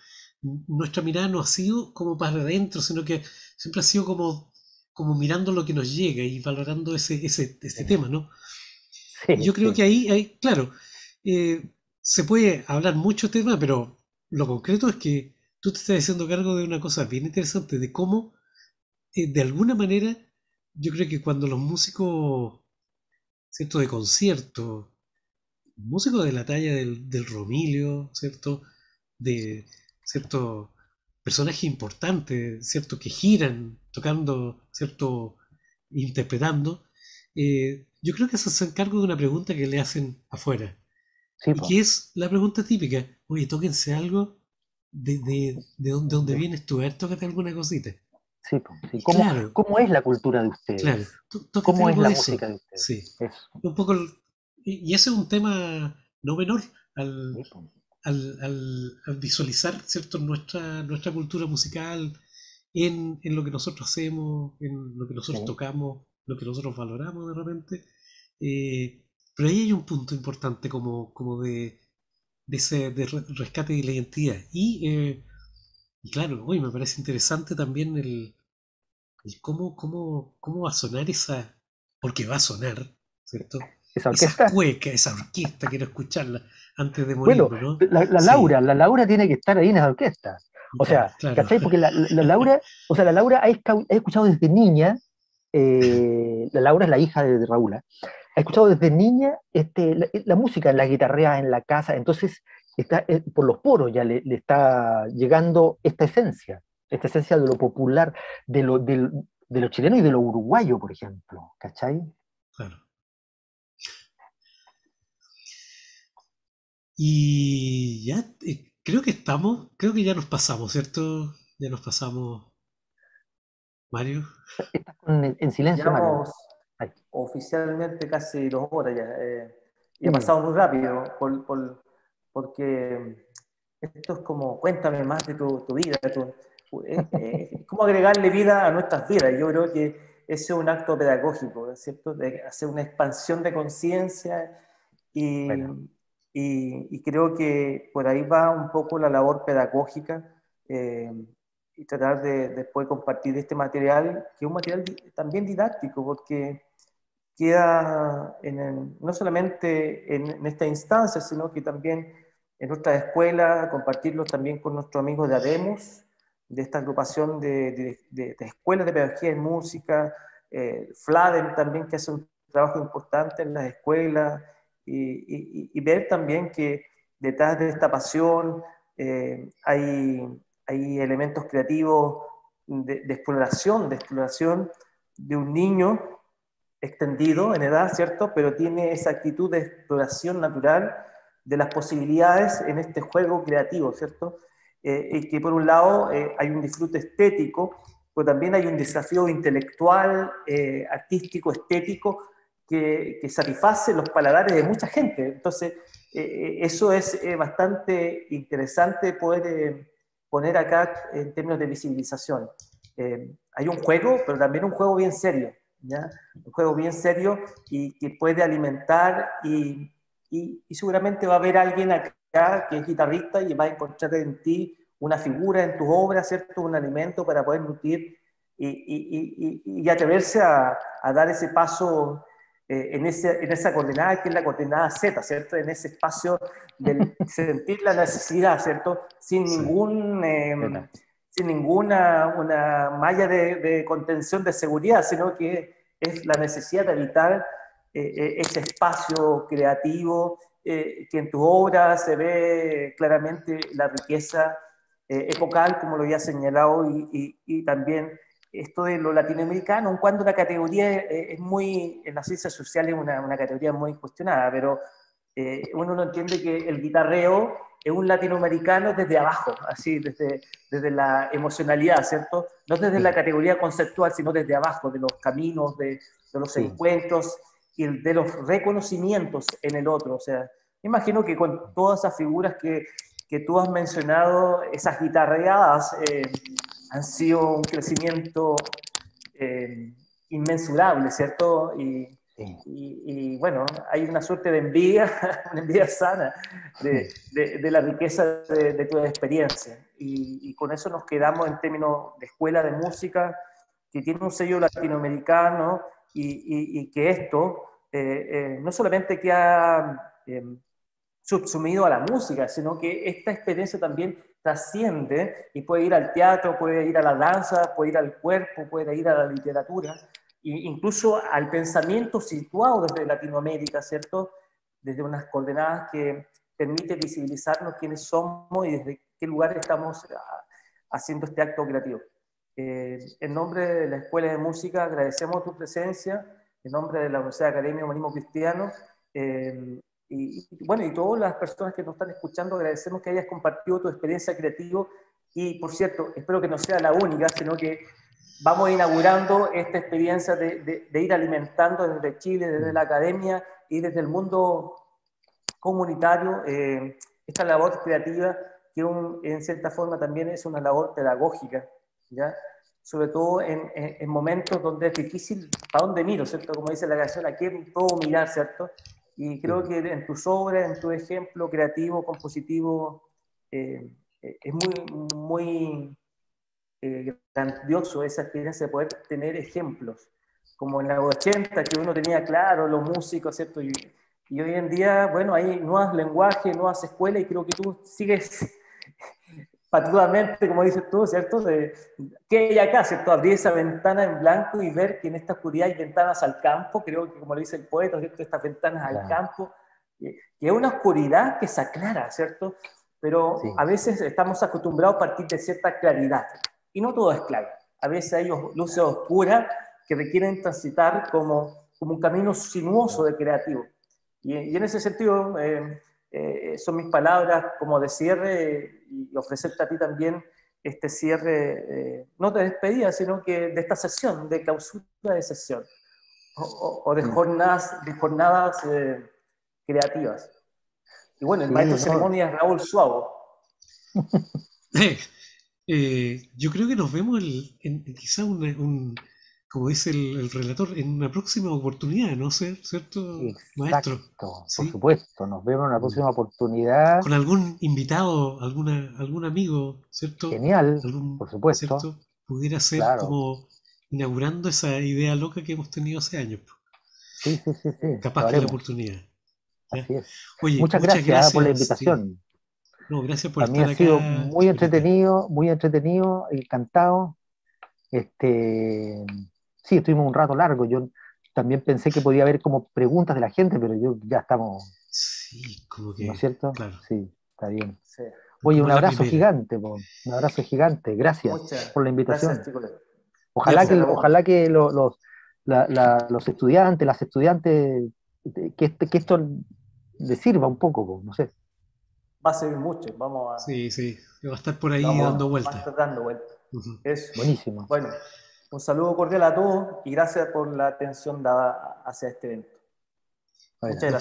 nuestra mirada no ha sido como para adentro, sino que siempre ha sido como, como mirando lo que nos llega y valorando ese, ese, tema, ¿no? Yo creo que ahí, hay, claro, eh, se puede hablar mucho tema, pero lo concreto es que tú te estás haciendo cargo de una cosa bien interesante, de cómo, eh, de alguna manera, yo creo que cuando los músicos, ¿cierto?, de concierto, músicos de la talla del, del Romilio, ¿cierto? De cierto personajes importantes, ¿cierto? Que giran tocando, ¿cierto? Interpretando. Eh, yo creo que se hacen cargo de una pregunta que le hacen afuera. Sí, y que es la pregunta típica. Oye, tóquense algo de, de, de dónde, dónde vienes tú. A ver, tócate alguna cosita. Sí, sí. ¿Cómo, claro. ¿Cómo, es la cultura de ustedes? Claro. ¿Cómo es la música de ustedes? Sí. Un poco y, ese es un tema no menor al, al, visualizar ¿cierto? Nuestra, nuestra cultura musical en, en, lo que nosotros hacemos, en lo que nosotros tocamos, lo que nosotros valoramos de repente. Eh, pero ahí hay un punto importante como, como de, de ese de rescate de la identidad. Y, eh, y claro, hoy me parece interesante también el, el cómo, cómo, cómo va a sonar esa, porque va a sonar, ¿cierto? esa orquesta. Esa cueca, esa orquesta, quiero escucharla antes de morir. Bueno, la, Laura, la Laura tiene que estar ahí en esa orquesta. O sea, ¿cachai? Porque la, Laura, o sea, la Laura ha, escuchado desde niña, eh, la Laura es la hija de, Raúl, ¿eh? Ha escuchado desde niña este, la, música en la guitarrea, en la casa, entonces está, eh, por los poros ya le, está llegando esta esencia, esta esencia de lo popular, de lo, de, de lo chileno y de lo uruguayo, por ejemplo, ¿cachai? Claro. Y ya eh, creo que estamos, creo que ya nos pasamos, ¿cierto? Ya nos pasamos. Mario. Estás en silencio, Mario. Oficialmente casi dos horas ya. Eh, y ha pasado muy rápido, porque esto es como, cuéntame más de tu, vida, es, como agregarle vida a nuestras vidas. Yo creo que ese es un acto pedagógico, ¿cierto? De hacer una expansión de conciencia y, y, creo que por ahí va un poco la labor pedagógica eh, y tratar de después compartir este material, que es un material también didáctico, porque queda en no solamente en, esta instancia, sino que también en nuestra escuela, compartirlo también con nuestros amigos de ADEMUS, de esta agrupación de, de, de escuelas de pedagogía y música, eh, también, que hace un trabajo importante en las escuelas, y, ver también que detrás de esta pasión eh, hay, hay elementos creativos de, exploración, de exploración de un niño extendido en edad, ¿cierto? Pero tiene esa actitud de exploración natural de las posibilidades en este juego creativo, ¿cierto? Eh, y que por un lado eh, hay un disfrute estético, pero también hay un desafío intelectual, artístico, estético, que, satisface los paladares de mucha gente. Entonces, eh, eh, eso es eh, bastante interesante poder poner acá en términos de visibilización. Eh, hay un juego, pero también un juego bien serio, ¿ya? Un juego bien serio y que puede alimentar y, y, seguramente va a haber alguien acá que es guitarrista y va a encontrar en ti una figura en tus obras, ¿cierto? Un alimento para poder nutrir y, y, y atreverse a, a, dar ese paso eh, en, ese, en, esa coordenada que es la coordenada Z, ¿cierto? En ese espacio del sentir la necesidad, ¿cierto? Sin ningún... Eh, sin ninguna una malla de, de, contención de seguridad, sino que es la necesidad de habitar eh, ese espacio creativo, que en tu obra se ve claramente la riqueza epocal, como lo había señalado, y, y, y también esto de lo latinoamericano, cuando la categoría es, muy, en las ciencias sociales es una, una, categoría muy cuestionada, pero eh, uno no entiende que el guitarreo es un latinoamericano desde abajo, así, desde, desde la emocionalidad, ¿cierto? No desde la categoría conceptual, sino desde abajo, de los caminos, de, de los encuentros y de los reconocimientos en el otro. O sea, imagino que con todas esas figuras que, que tú has mencionado, esas guitarreadas, eh, han sido un crecimiento eh, inmensurable, ¿cierto? Y, y, bueno, hay una suerte de envidia, una envidia sana de, de, la riqueza de, tu experiencia. Y, con eso nos quedamos en términos de escuela de música, que tiene un sello latinoamericano y, que esto eh, eh, no solamente que ha subsumido a la música, sino que esta experiencia también trasciende y puede ir al teatro, puede ir a la danza, puede ir al cuerpo, puede ir a la literatura, e incluso al pensamiento situado desde Latinoamérica, ¿cierto? Desde unas coordenadas que permite visibilizarnos quiénes somos y desde qué lugar estamos ah, haciendo este acto creativo. Eh, en nombre de la Escuela de Música agradecemos tu presencia, en nombre de la Universidad Academia Humanismo Cristiano, eh, y, bueno, y todas las personas que nos están escuchando, agradecemos que hayas compartido tu experiencia creativa y, por cierto, espero que no sea la única, sino que vamos inaugurando esta experiencia de, de, ir alimentando desde Chile, desde la academia y desde el mundo comunitario eh, esta labor creativa que en cierta forma también es una labor pedagógica, ¿ya? sobre todo en, en, momentos donde es difícil, ¿para dónde miro? ¿cierto? Como dice la canción, ¿a quién puedo mirar? ¿cierto? Y creo que en tus obras, en tu ejemplo creativo, compositivo, eh, eh, es muy, muy eh, grandioso esa experiencia de poder tener ejemplos, como en la 80, que uno tenía claro los músicos, ¿cierto? Y, y hoy en día, bueno, hay nuevos lenguajes, nuevas escuelas, y creo que tú sigues patudamente, como dices tú, ¿cierto? De, ¿Qué hay acá, ¿cierto? Abrir esa ventana en blanco y ver que en esta oscuridad hay ventanas al campo, creo que como le dice el poeta, ¿cierto? Estas ventanas al campo, que es una oscuridad que se aclara, ¿cierto? Pero a veces estamos acostumbrados a partir de cierta claridad, y no todo es claro. A veces hay luces oscuras que requieren transitar como, como un camino sinuoso de creativo. Y, y en ese sentido, eh, eh, son mis palabras como de cierre y ofrecerte a ti también este cierre, eh, no de despedida, sino que de esta sesión, de clausura de sesión, o, de mm. jornadas, de jornadas eh, creativas. Y bueno, el maestro de ceremonia es Raúl Suavo. yo creo que nos vemos en, quizá un, como dice el, relator, en una próxima oportunidad, ¿no? ¿Cierto, maestro? Por supuesto, nos vemos en una próxima oportunidad. Con algún invitado, alguna, algún amigo, ¿cierto? Genial, por supuesto. Pudiera ser como inaugurando esa idea loca que hemos tenido hace años. Sí, sí, sí. sí. Capaz de la oportunidad. Así es. muchas, gracias, por la invitación. No, gracias por A mí ha sido muy entretenido, muy entretenido, encantado. Este, sí, estuvimos un rato largo. Yo también pensé que podía haber como preguntas de la gente, pero yo ya estamos. Sí, como que. ¿No es cierto? Sí, está bien. Oye, un abrazo gigante, un abrazo gigante. Gracias por la invitación. ojalá, que, ojalá que los, los estudiantes, las estudiantes, que, este, que esto les sirva un poco, no sé. Va a servir mucho, vamos a. Sí, sí, va a estar por ahí dando vueltas. Va a estar dando vueltas. Buenísimo. Bueno, un saludo cordial a todos y gracias por la atención dada hacia este evento. Muchas gracias.